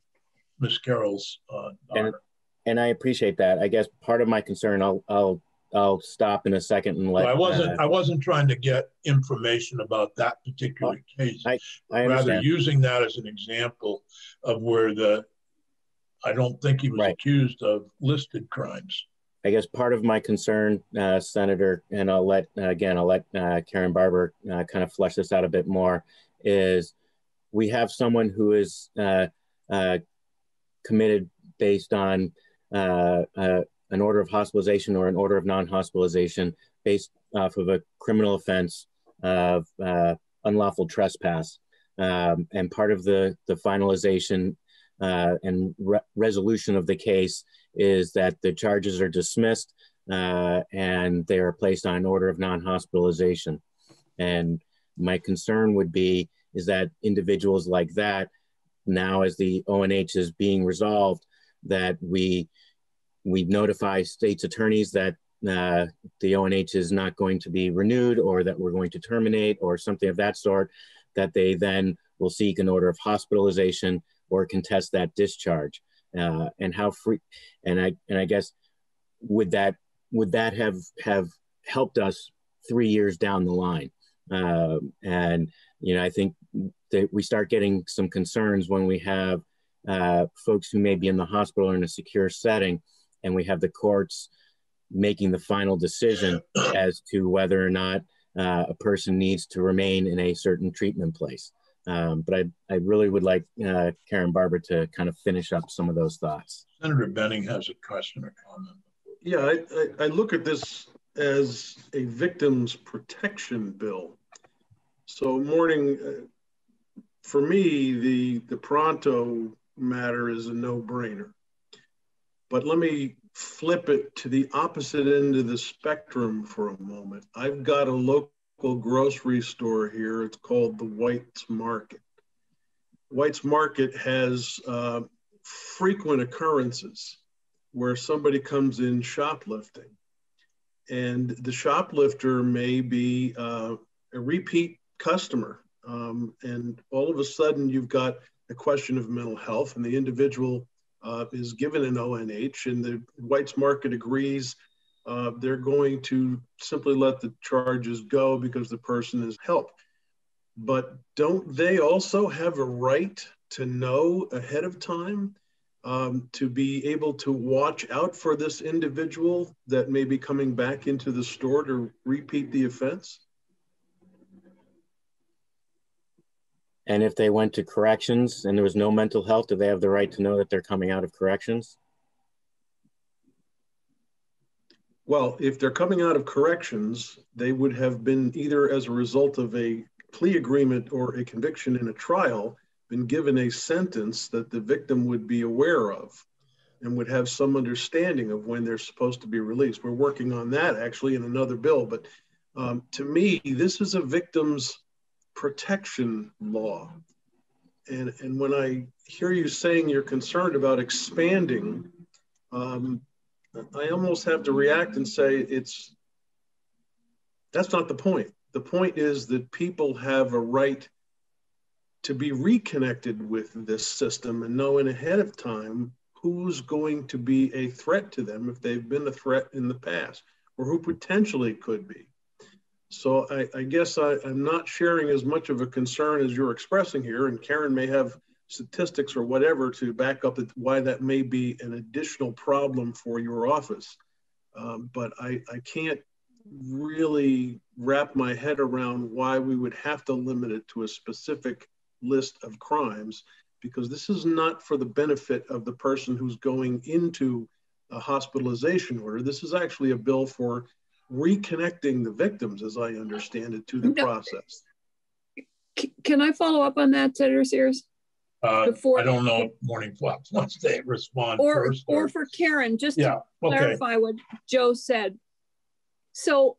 Miss Carroll's uh, daughter. and I appreciate that. I guess part of my concern, I'll, I'll, I'll stop in a second and let. I wasn't. uh, I wasn't trying to get information about that particular case. I rather understand. using that as an example of where the. I don't think he was Right. accused of listed crimes. I guess part of my concern, uh, Senator, and I'll let, uh, again, I'll let uh, Karen Barber uh, kind of flesh this out a bit more, is we have someone who is uh, uh, committed based on uh, uh, an order of hospitalization or an order of non-hospitalization based off of a criminal offense of uh, unlawful trespass. Um, and part of the, the finalization uh, and re- resolution of the case is that the charges are dismissed uh, and they are placed on an order of non-hospitalization. And my concern would be is that individuals like that, now as the ONH is being resolved, that we we notify states attorneys that uh, the ONH is not going to be renewed or that we're going to terminate or something of that sort, that they then will seek an order of hospitalization or contest that discharge. Uh, and how free, and I and I guess would that would that have have helped us three years down the line? Um, and you know, I think that we start getting some concerns when we have uh, folks who may be in the hospital or in a secure setting, and we have the courts making the final decision as to whether or not uh, a person needs to remain in a certain treatment place. Um, but I, I really would like uh, Karen Barber to kind of finish up some of those thoughts. Senator Benning has a question or comment. Yeah, I, I, I look at this as a victim's protection bill. So, Mourning, uh, for me, the the Pronto matter is a no-brainer. But let me flip it to the opposite end of the spectrum for a moment. I've got a local grocery store here. It's called the White's Market. White's Market has uh, frequent occurrences where somebody comes in shoplifting, and the shoplifter may be uh, a repeat customer. Um, and all of a sudden, you've got a question of mental health, and the individual uh, is given an ONH and the White's Market agrees uh, they're going to simply let the charges go because the person is helped. But don't they also have a right to know ahead of time um, to be able to watch out for this individual that may be coming back into the store to repeat the offense? And if they went to corrections and there was no mental health, do they have the right to know that they're coming out of corrections? Well, if they're coming out of corrections, they would have been either as a result of a plea agreement or a conviction in a trial been given a sentence that the victim would be aware of and would have some understanding of when they're supposed to be released. We're working on that actually in another bill, but um, to me, this is a victim's protection law. And, and when I hear you saying you're concerned about expanding, um, I almost have to react and say it's that's not the point. The point is that people have a right to be reconnected with this system and knowing ahead of time who's going to be a threat to them if they've been a threat in the past or who potentially could be. So I, I guess I, am not sharing as much of a concern as you're expressing here, and Karen may have statistics or whatever to back up why that may be an additional problem for your office. Um, but I, I can't really wrap my head around why we would have to limit it to a specific list of crimes because this is not for the benefit of the person who's going into a hospitalization order. This is actually a bill for reconnecting the victims, as I understand it, to the no. process. Can I follow up on that, Senator Sears? Uh, Before, I don't know if Mourning Fox wants to respond or, first. Or, or for Karen, just yeah, to clarify what Joe said. So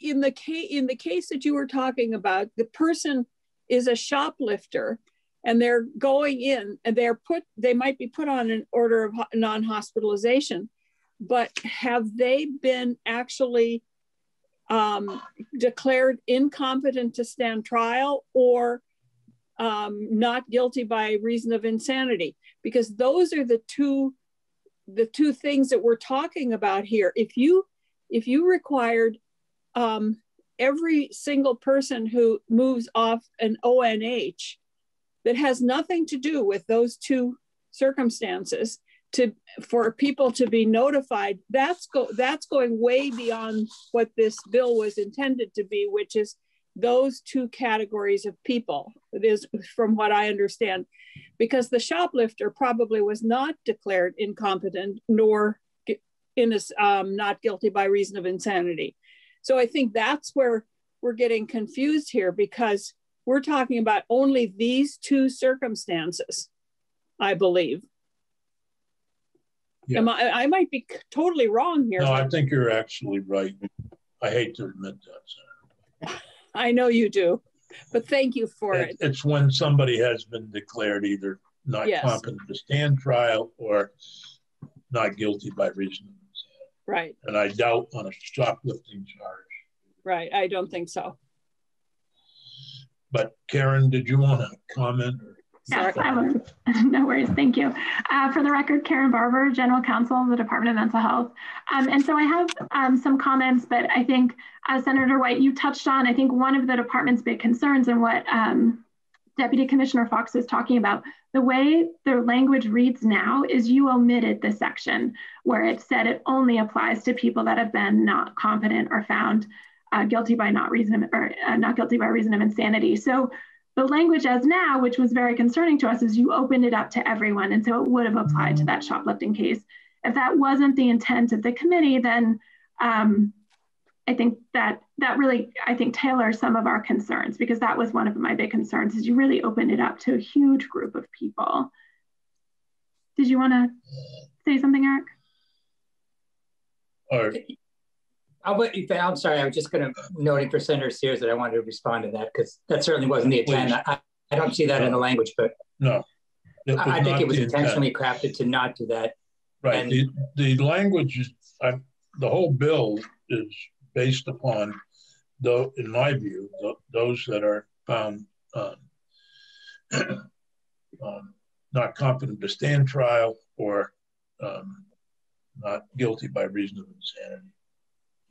in the case in the case that you were talking about, the person is a shoplifter and they're going in and they're put they might be put on an order of non-hospitalization but have they been actually um, declared incompetent to stand trial or um, not guilty by reason of insanity because those are the two the two things that we're talking about here. If you if you required um, every single person who moves off an ONH that has nothing to do with those two circumstances to for people to be notified that's go that's going way beyond what this bill was intended to be which is those two categories of people it is from what i understand because the shoplifter probably was not declared incompetent nor in a, um, not guilty by reason of insanity so I think that's where we're getting confused here because we're talking about only these two circumstances, I believe. Yeah. Am I, I might be totally wrong here. No, I think you're actually right. I hate to admit that, Senator. I know you do, but thank you for it, it. It's when somebody has been declared either not yes. competent to stand trial or not guilty by reason of Right. And I doubt on a shoplifting charge. Right. I don't think so. But Karen, did you want to comment? Yes, I would. no worries. Thank you. Uh, for the record, Karen Barber, General Counsel of the Department of Mental Health. Um, and so I have um, some comments, but I think uh, Senator White, you touched on, I think one of the department's big concerns and what um, Deputy Commissioner Fox is talking about. The way the language reads now is you omitted the section where it said it only applies to people that have been not competent or found uh, guilty by not reason or uh, not guilty by reason of insanity. So the language as now, which was very concerning to us, is you opened it up to everyone, and so it would have applied to that shoplifting case. If that wasn't the intent of the committee, then um, I think that that really, I think, tailors some of our concerns because that was one of my big concerns is you really opened it up to a huge group of people. Did you want to say something, Eric? All right. I'll, I'm sorry, I was just going to noting for Senator Sears that I wanted to respond to that because that certainly wasn't the intent. I, I, don't see that no. in the language, but no, I, I think it was intentionally intent. crafted to not do that. Right. And, the, the language, is, the whole bill is based upon, though, in my view, the, those that are found um, um, not competent to stand trial or um, not guilty by reason of insanity.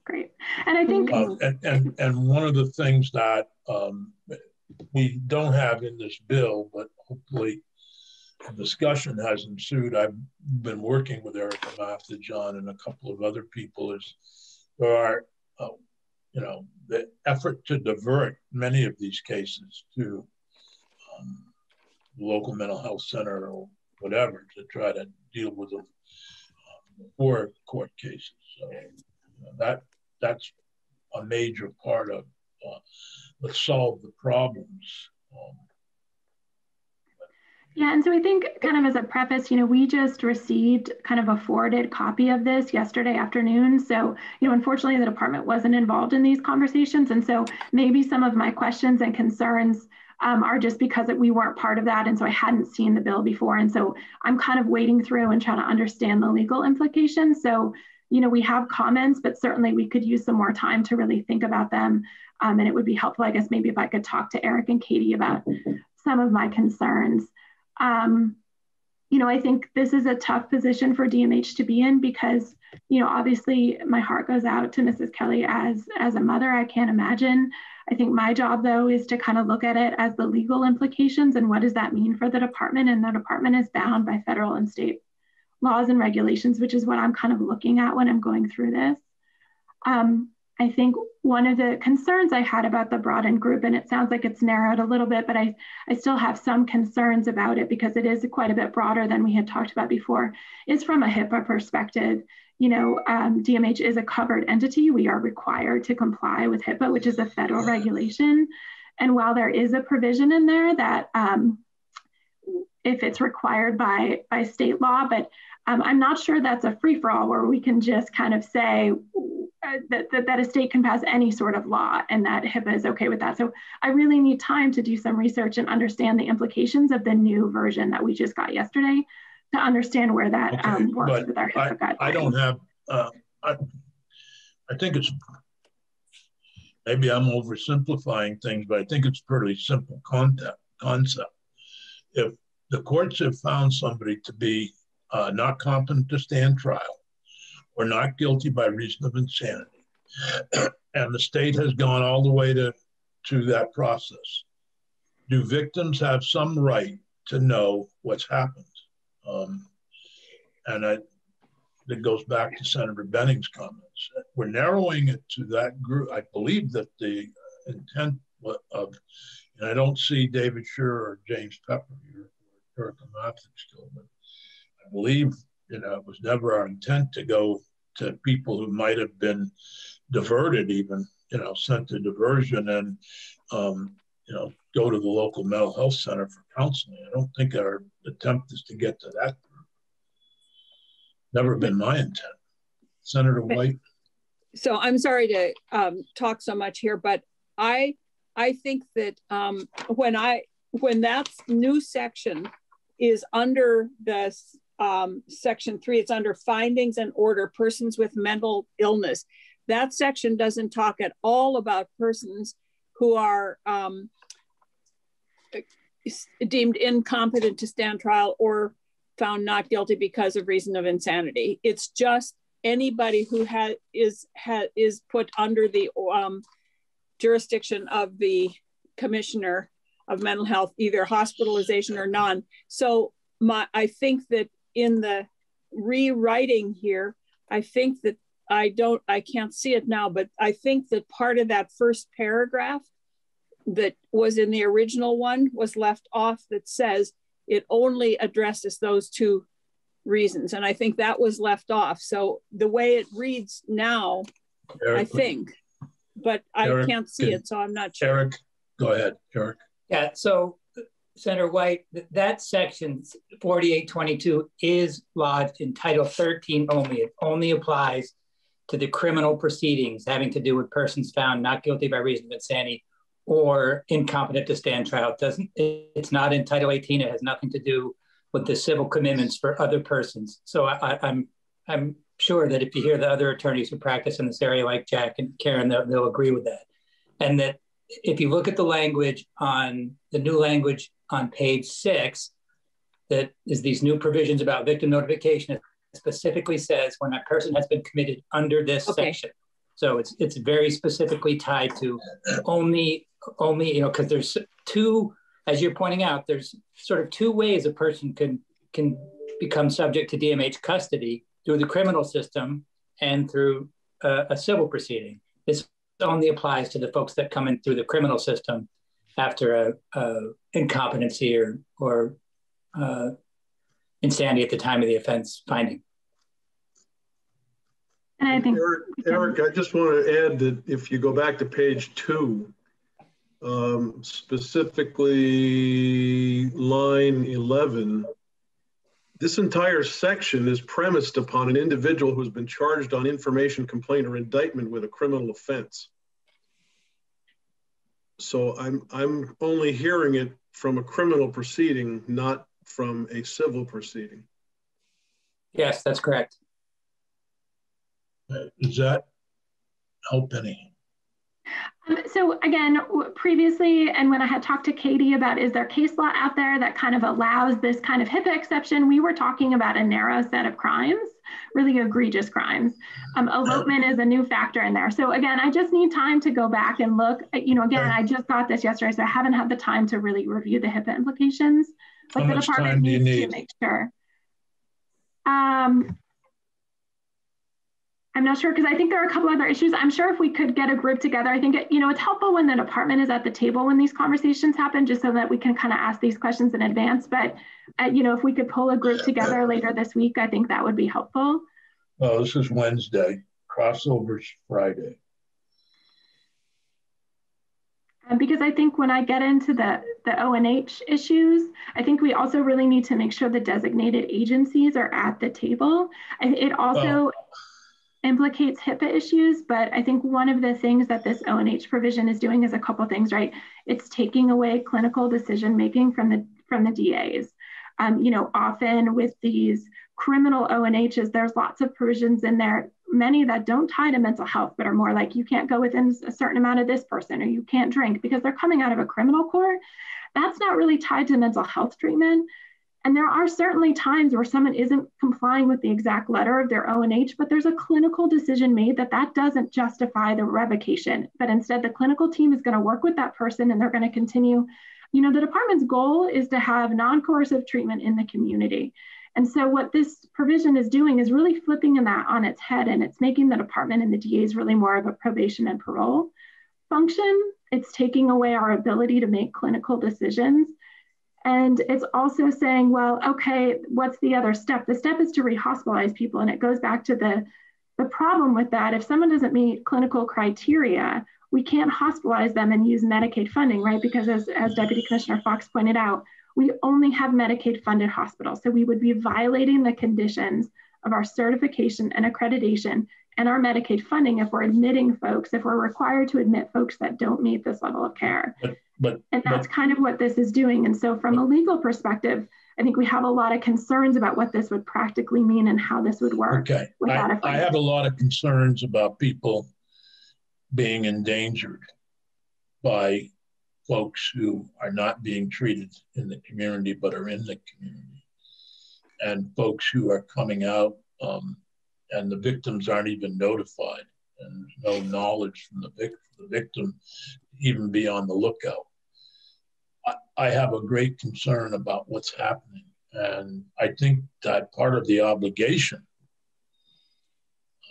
Great. And I think. Uh, and, and, and one of the things that um, we don't have in this bill, but hopefully discussion has ensued. I've been working with Erica Marthage, John, and a couple of other people. Is there are, uh, you know, the effort to divert many of these cases to um, local mental health center or whatever to try to deal with them um, before court cases. So you know, that that's a major part of uh, let's solve the problems. Um, yeah, and so I think kind of as a preface, you know, we just received kind of a forwarded copy of this yesterday afternoon. So, you know, unfortunately, the department wasn't involved in these conversations. And so maybe some of my questions and concerns um, are just because we weren't part of that. And so I hadn't seen the bill before. And so I'm kind of wading through and trying to understand the legal implications. So, you know, we have comments, but certainly we could use some more time to really think about them. Um, and it would be helpful, I guess, maybe if I could talk to Eric and Katie about some of my concerns. Um, you know, I think this is a tough position for DMH to be in because, you know, obviously my heart goes out to Mrs. Kelly as as a mother. I can't imagine. I think my job though is to kind of look at it as the legal implications and what does that mean for the department. And the department is bound by federal and state laws and regulations, which is what I'm kind of looking at when I'm going through this. Um, I think one of the concerns I had about the broadened group, and it sounds like it's narrowed a little bit, but I, I still have some concerns about it because it is quite a bit broader than we had talked about before, is from a HIPAA perspective. You know, um, DMH is a covered entity. We are required to comply with HIPAA, which is a federal regulation. And while there is a provision in there that um, if it's required by, by state law, but um, I'm not sure that's a free for all where we can just kind of say, uh, that, that, that a state can pass any sort of law and that HIPAA is okay with that. So I really need time to do some research and understand the implications of the new version that we just got yesterday to understand where that okay, um, works with our HIPAA I, guidelines. I don't have, uh, I, I think it's, maybe I'm oversimplifying things, but I think it's pretty simple concept. concept. If the courts have found somebody to be uh, not competent to stand trial, or not guilty by reason of insanity. and the state has gone all the way to, to that process. Do victims have some right to know what's happened? Um, and I, that goes back to Senator Benning's comments. We're narrowing it to that group. I believe that the intent of, and I don't see David Scherr or James Pepper here, or Erica Marthage still, but I believe you know, it was never our intent to go to people who might have been diverted, even, you know, sent to diversion and, um, you know, go to the local mental health center for counseling. I don't think our attempt is to get to that group. Never been my intent. Senator White. So I'm sorry to um, talk so much here, but I I think that um, when I when that new section is under the um, section three, it's under findings and order, persons with mental illness. That section doesn't talk at all about persons who are um, deemed incompetent to stand trial or found not guilty because of reason of insanity. It's just anybody who has is ha, is put under the um, jurisdiction of the commissioner of mental health, either hospitalization or none. So my I think that in the rewriting here, I think that I don't, I can't see it now, but I think that part of that first paragraph that was in the original one was left off that says it only addresses those two reasons. And I think that was left off. So the way it reads now, Eric, I think, but I Eric, can't see it, so I'm not sure. Eric, go ahead, Eric. Yeah, so Senator White, that section 4822 is lodged in Title 13 only. It only applies to the criminal proceedings having to do with persons found not guilty by reason of insanity or incompetent to stand trial. It doesn't it's not in Title 18. It has nothing to do with the civil commitments for other persons. So I, am I'm, I'm sure that if you hear the other attorneys who practice in this area, like Jack and Karen, they'll, they'll agree with that. And that if you look at the language on the new language on page six, that is these new provisions about victim notification. It specifically says when a person has been committed under this okay. section. So it's it's very specifically tied to only only you know because there's two as you're pointing out there's sort of two ways a person can can become subject to DMH custody through the criminal system and through a, a civil proceeding. This only applies to the folks that come in through the criminal system after a, a incompetency or or uh, insanity at the time of the offense finding. And I think Eric, Eric, I just want to add that if you go back to page two, um, specifically line 11, this entire section is premised upon an individual who's been charged on information complaint or indictment with a criminal offense. So I'm, I'm only hearing it from a criminal proceeding, not from a civil proceeding. Yes, that's correct. Does that help any? Um, so again, previously, and when I had talked to Katie about is there case law out there that kind of allows this kind of HIPAA exception, we were talking about a narrow set of crimes, really egregious crimes. Um, elopement is a new factor in there. So again, I just need time to go back and look. You know, again, I just got this yesterday, so I haven't had the time to really review the HIPAA implications. But How the department needs to make sure. Um, I'm not sure because I think there are a couple other issues. I'm sure if we could get a group together, I think it, you know it's helpful when the department is at the table when these conversations happen, just so that we can kind of ask these questions in advance. But uh, you know, if we could pull a group together later this week, I think that would be helpful. Oh, this is Wednesday. Crossovers Friday. Um, because I think when I get into the, the ONH issues, I think we also really need to make sure the designated agencies are at the table. And it also, oh implicates HIPAA issues, but I think one of the things that this ONH provision is doing is a couple things, right? It's taking away clinical decision making from the from the DAs. Um, you know, often with these criminal ONHs, there's lots of provisions in there, many that don't tie to mental health, but are more like you can't go within a certain amount of this person or you can't drink because they're coming out of a criminal court. That's not really tied to mental health treatment. And there are certainly times where someone isn't complying with the exact letter of their ONH, but there's a clinical decision made that that doesn't justify the revocation. But instead, the clinical team is going to work with that person and they're going to continue. You know, the department's goal is to have non coercive treatment in the community. And so, what this provision is doing is really flipping that on its head and it's making the department and the DAs really more of a probation and parole function. It's taking away our ability to make clinical decisions and it's also saying, well, okay, what's the other step? The step is to rehospitalize people. And it goes back to the, the problem with that. If someone doesn't meet clinical criteria, we can't hospitalize them and use Medicaid funding, right? Because as, as Deputy Commissioner Fox pointed out, we only have Medicaid funded hospitals. So we would be violating the conditions of our certification and accreditation and our Medicaid funding if we're admitting folks, if we're required to admit folks that don't meet this level of care. But but and that's but, kind of what this is doing. And so, from a legal perspective, I think we have a lot of concerns about what this would practically mean and how this would work. Okay, I, I have a lot of concerns about people being endangered by folks who are not being treated in the community but are in the community, and folks who are coming out um, and the victims aren't even notified, and no knowledge from the, vic- the victim even be on the lookout. I, I have a great concern about what's happening. And I think that part of the obligation,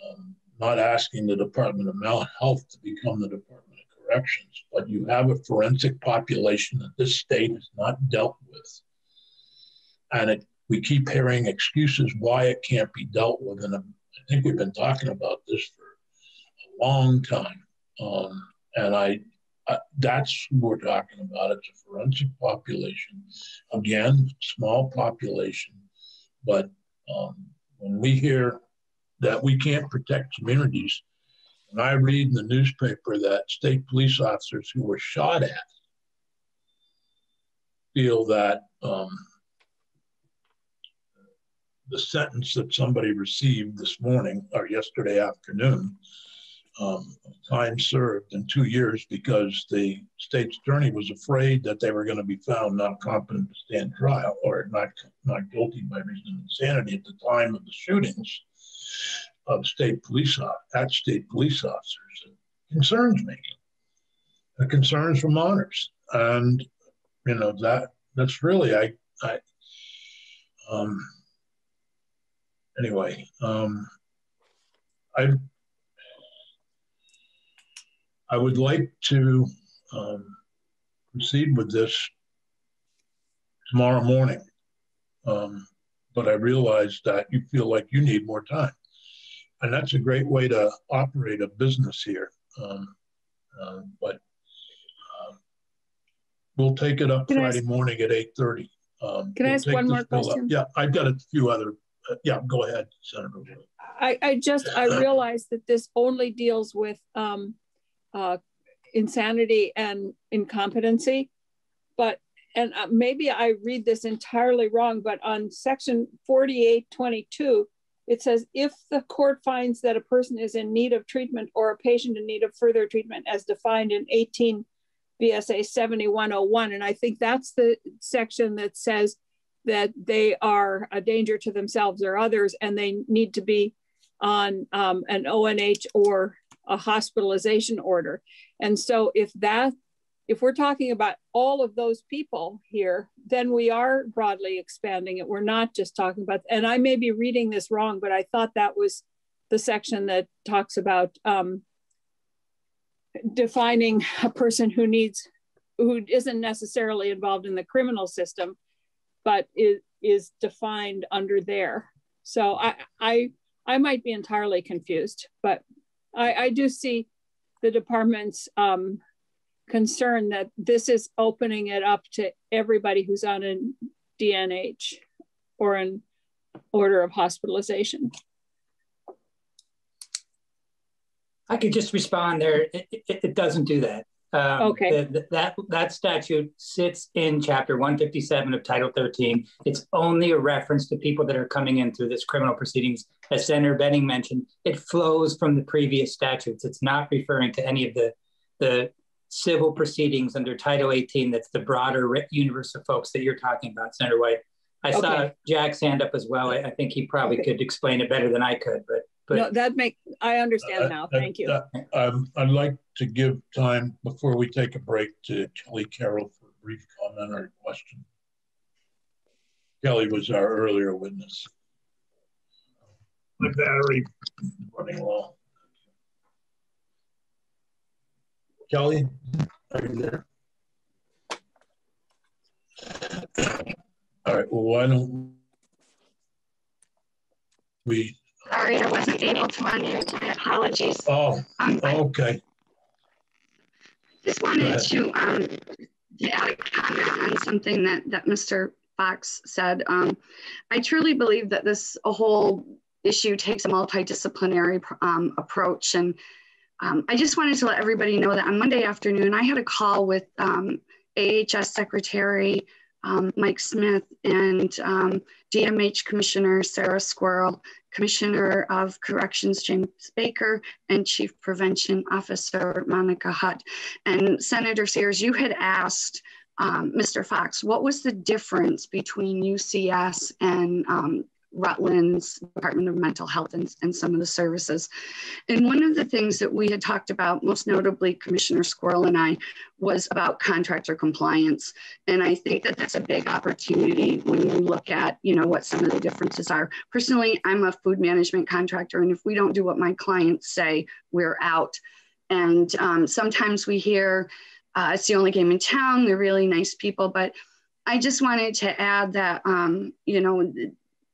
um, not asking the Department of Mental Health to become the Department of Corrections, but you have a forensic population that this state has not dealt with. And it, we keep hearing excuses why it can't be dealt with. And I think we've been talking about this for a long time. Um, and I, uh, that's what we're talking about. It's a forensic population. Again, small population. But um, when we hear that we can't protect communities, and I read in the newspaper that state police officers who were shot at feel that um, the sentence that somebody received this morning or yesterday afternoon um, time served in two years because the state's attorney was afraid that they were going to be found not competent to stand trial or not, not guilty by reason of insanity at the time of the shootings of state police at state police officers. It concerns me. It concerns Vermonters. And, you know, that that's really, I, I um, anyway, um, I I would like to um, proceed with this tomorrow morning, um, but I realize that you feel like you need more time, and that's a great way to operate a business here. Um, uh, but uh, we'll take it up can Friday morning at eight thirty. Um, can we'll I ask one more question? Up. Yeah, I've got a few other. Uh, yeah, go ahead, Senator. I, I just I realize that this only deals with um, uh, insanity and incompetency. But, and uh, maybe I read this entirely wrong, but on section 4822, it says if the court finds that a person is in need of treatment or a patient in need of further treatment as defined in 18 VSA 7101. And I think that's the section that says that they are a danger to themselves or others and they need to be on um, an ONH or a hospitalization order. And so if that if we're talking about all of those people here, then we are broadly expanding it. We're not just talking about, and I may be reading this wrong, but I thought that was the section that talks about um, defining a person who needs, who isn't necessarily involved in the criminal system, but is, is defined under there. So I, I, I might be entirely confused, but I, I do see the department's um, concern that this is opening it up to everybody who's on a DNH or an order of hospitalization. I could just respond there. It, it, it doesn't do that. Um, okay. The, the, that that statute sits in Chapter 157 of Title 13. It's only a reference to people that are coming in through this criminal proceedings. As Senator Benning mentioned, it flows from the previous statutes. It's not referring to any of the the civil proceedings under Title 18. That's the broader universe of folks that you're talking about, Senator White. I okay. saw Jack's hand up as well. I, I think he probably okay. could explain it better than I could, but but no, that make I understand uh, now. Thank you. Uh, um, I'd like to give time before we take a break to Kelly Carroll for a brief comment or question. Kelly was our earlier witness. My battery running low. Kelly, are you there? All right, well, why don't we Sorry, I wasn't able to unmute. My apologies. Oh, um, okay. Just wanted to, um, to add a comment on something that, that Mr. Fox said. Um, I truly believe that this a whole issue takes a multidisciplinary um, approach. And um, I just wanted to let everybody know that on Monday afternoon, I had a call with um, AHS Secretary um, Mike Smith and um, DMH Commissioner Sarah Squirrell, Commissioner of Corrections James Baker, and Chief Prevention Officer Monica Hutt. And Senator Sears, you had asked um, Mr. Fox, what was the difference between UCS and um, Rutland's Department of Mental Health and, and some of the services. And one of the things that we had talked about, most notably Commissioner Squirrell and I, was about contractor compliance. And I think that that's a big opportunity when you look at, you know, what some of the differences are. Personally, I'm a food management contractor, and if we don't do what my clients say, we're out. And um, sometimes we hear uh, it's the only game in town. They're really nice people, but I just wanted to add that, um, you know,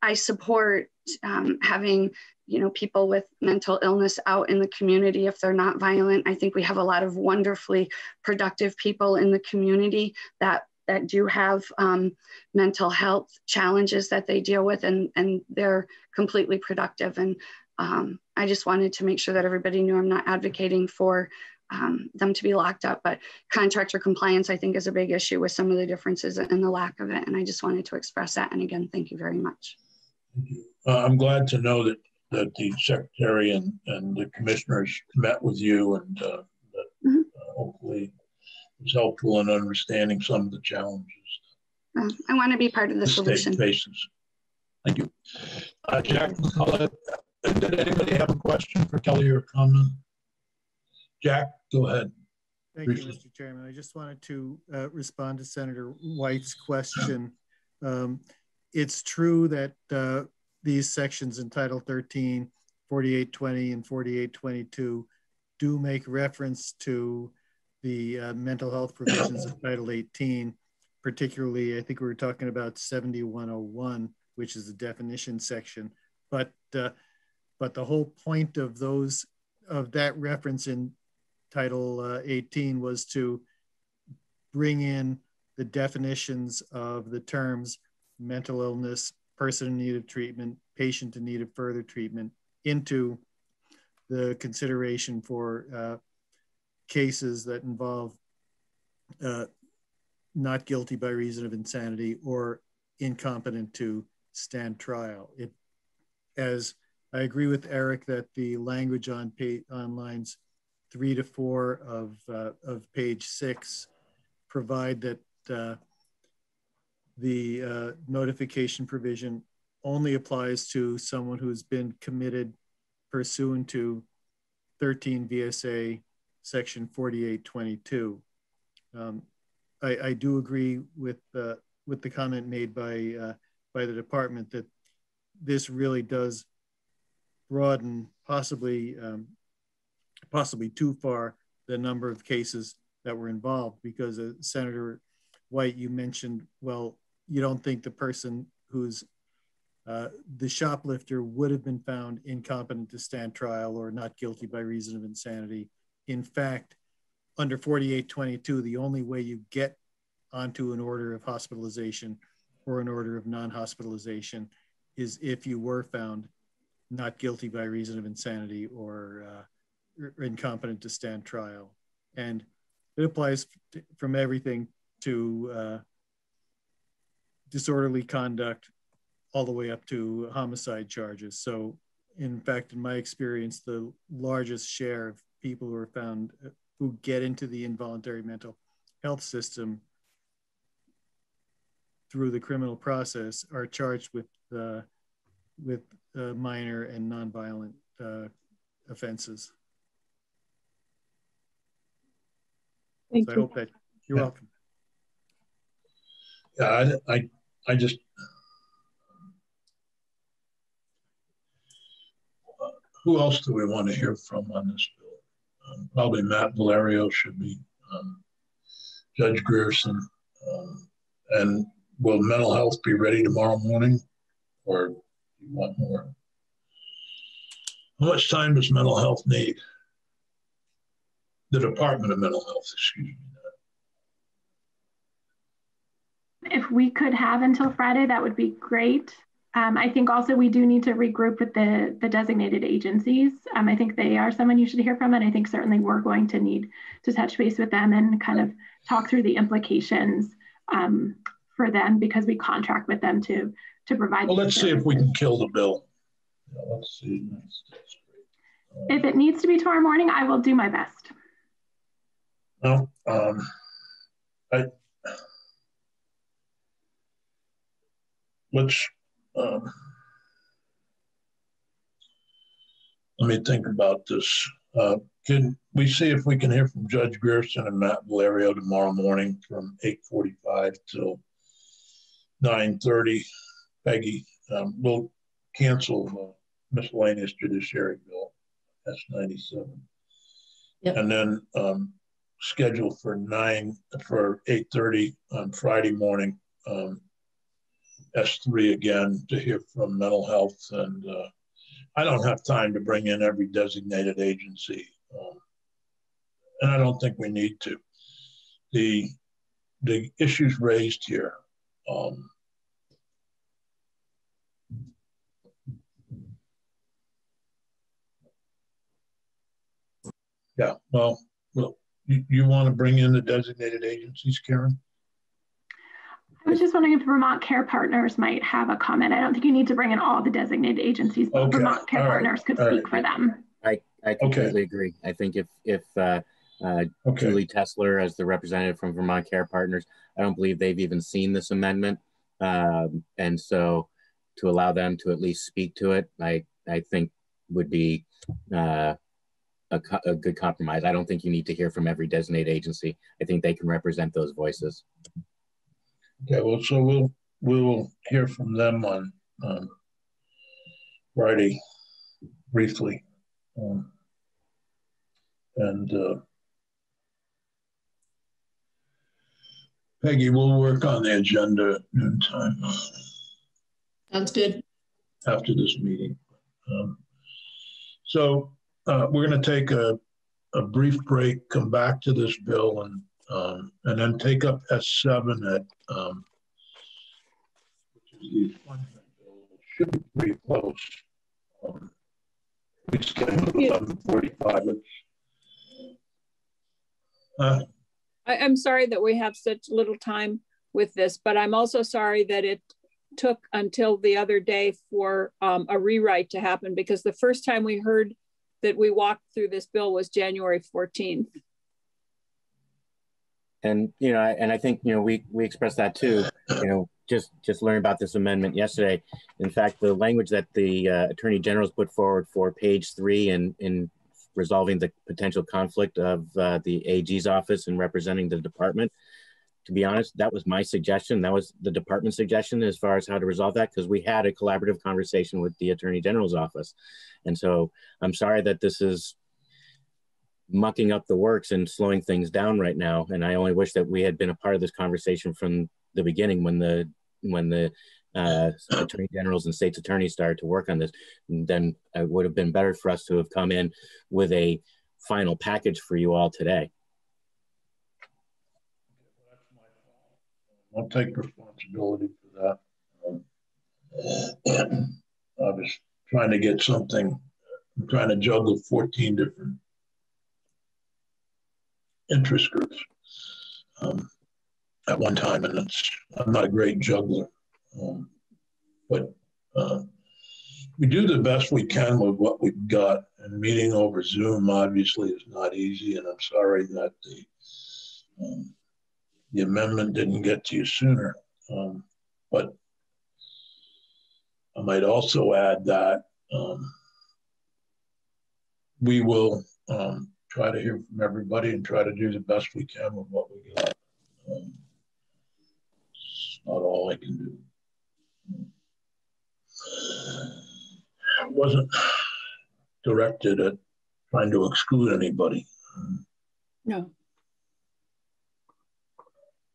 I support um, having you know people with mental illness out in the community if they're not violent. I think we have a lot of wonderfully productive people in the community that that do have um, mental health challenges that they deal with, and and they're completely productive. And um, I just wanted to make sure that everybody knew I'm not advocating for um, them to be locked up. But contractor compliance, I think, is a big issue with some of the differences and the lack of it. And I just wanted to express that. And again, thank you very much. Uh, I'm glad to know that that the secretary and, and the commissioners met with you and uh, that mm -hmm. uh, hopefully was helpful in understanding some of the challenges. Uh, I want to be part of the, the solution. faces. Thank you. Uh, Jack, did anybody have a question for Kelly or a comment? Jack, go ahead. Thank Briefly. you, Mr. Chairman. I just wanted to uh, respond to Senator White's question. Um, it's true that uh, these sections in Title 13, 4820 and 4822 do make reference to the uh, mental health provisions of Title 18, particularly I think we were talking about 7101, which is the definition section. But uh, but the whole point of those of that reference in Title uh, 18 was to bring in the definitions of the terms mental illness, person in need of treatment, patient in need of further treatment into the consideration for uh, cases that involve uh, not guilty by reason of insanity or incompetent to stand trial. It, as I agree with Eric that the language on page, on lines three to four of, uh, of page six provide that uh, the uh, notification provision only applies to someone who's been committed pursuant to 13 VSA section 4822. Um, I, I, do agree with uh, with the comment made by uh, by the department that this really does broaden possibly um, possibly too far the number of cases that were involved because uh, Senator White, you mentioned, well, you don't think the person who's uh, the shoplifter would have been found incompetent to stand trial or not guilty by reason of insanity. In fact, under 4822, the only way you get onto an order of hospitalization or an order of non hospitalization is if you were found not guilty by reason of insanity or uh, incompetent to stand trial. And it applies from everything to uh, disorderly conduct all the way up to homicide charges. So, in fact, in my experience, the largest share of people who are found who get into the involuntary mental health system through the criminal process are charged with uh, with uh, minor and nonviolent uh, offenses. Thank so you. I hope that you're yeah. welcome. Yeah, I, I, I just who else do we want to hear from on this bill? Um, probably Matt Valerio should be um, Judge Grearson. Um, and will mental health be ready tomorrow morning or do you want more? How much time does mental health need? the Department of Mental Health, excuse me. If we could have until Friday, that would be great. Um, I think also we do need to regroup with the, the designated agencies. Um, I think they are someone you should hear from, and I think certainly we're going to need to touch base with them and kind of talk through the implications um, for them because we contract with them to to provide. Well, let's services. see if we can kill the bill. Yeah, let's see. If it needs to be tomorrow morning, I will do my best. No, um, I let's um, let me think about this. Uh, can we see if we can hear from Judge Grearson and Matt Valerio tomorrow morning from 8:45 till 9:30? Peggy, um, we'll cancel the miscellaneous judiciary bill. That's 97. Yep. And then um, scheduled for nine for eight thirty on Friday morning. Um, S three again to hear from mental health, and uh, I don't have time to bring in every designated agency, um, and I don't think we need to. The the issues raised here. Um, yeah, well, well, you, you want to bring in the designated agencies, Karen? I was just wondering if Vermont Care Partners might have a comment. I don't think you need to bring in all the designated agencies, but okay. Vermont Care all Partners right. could all speak right. for them. I, I completely okay. agree. I think if if uh, uh, okay. Julie Tessler as the representative from Vermont Care Partners, I don't believe they've even seen this amendment, um, and so to allow them to at least speak to it, I I think would be uh, a, a good compromise. I don't think you need to hear from every designated agency. I think they can represent those voices. Okay, well, so we'll we'll hear from them on um, Friday briefly, um, and uh, Peggy, we'll work on the agenda at noon time. Sounds good. After this meeting. Um, so uh, we're going to take a, a brief break, come back to this bill, and um, and then take up S7 at um, which is the bill. Should be pretty close. Um, we scheduled 11:45. Uh, I, I'm sorry that we have such little time with this, but I'm also sorry that it took until the other day for um, a rewrite to happen because the first time we heard that we walked through this bill was January 14th. And you know, and I think you know we we expressed that too. You know, just just learning about this amendment yesterday. In fact, the language that the uh, Attorney General's put forward for page three and in, in resolving the potential conflict of uh, the AG's office and representing the department to be honest, that was my suggestion. That was the department's suggestion as far as how to resolve that because we had a collaborative conversation with the attorney general's office. And so I'm sorry that this is mucking up the works and slowing things down right now. And I only wish that we had been a part of this conversation from the beginning when the when the uh, attorney generals and states attorneys started to work on this. Then it would have been better for us to have come in with a final package for you all today. I'll take responsibility for that. Um, I was trying to get something, I'm trying to juggle 14 different interest groups um, at one time, and it's, I'm not a great juggler. Um, but uh, we do the best we can with what we've got, and meeting over Zoom obviously is not easy, and I'm sorry that the um, the amendment didn't get to you sooner. Um, but I might also add that um, we will um, try to hear from everybody and try to do the best we can with what we got. Um, it's not all I can do. It wasn't directed at trying to exclude anybody. No.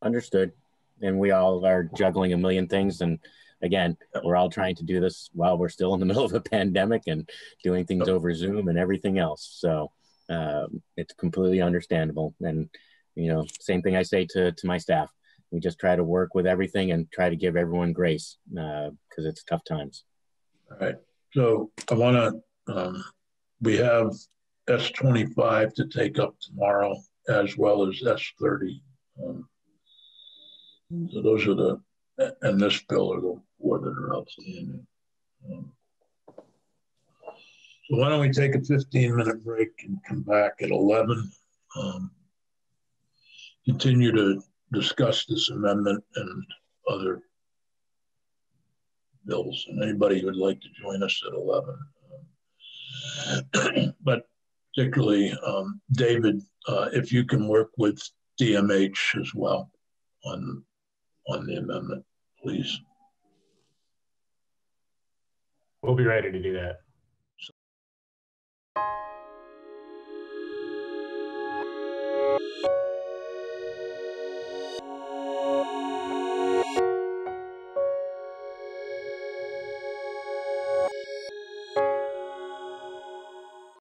Understood. And we all are juggling a million things. And again, we're all trying to do this while we're still in the middle of a pandemic and doing things over Zoom and everything else. So um, it's completely understandable. And, you know, same thing I say to, to my staff. We just try to work with everything and try to give everyone grace because uh, it's tough times. All right. So I want to, um, we have S25 to take up tomorrow as well as S30. Um, so those are the, and this bill are the four that are outstanding. Um, so why don't we take a 15 minute break and come back at 11? Um, continue to discuss this amendment and other bills. And anybody who would like to join us at 11. Um, but particularly, um, David, uh, if you can work with DMH as well on on the amendment, please? We'll be ready to do that.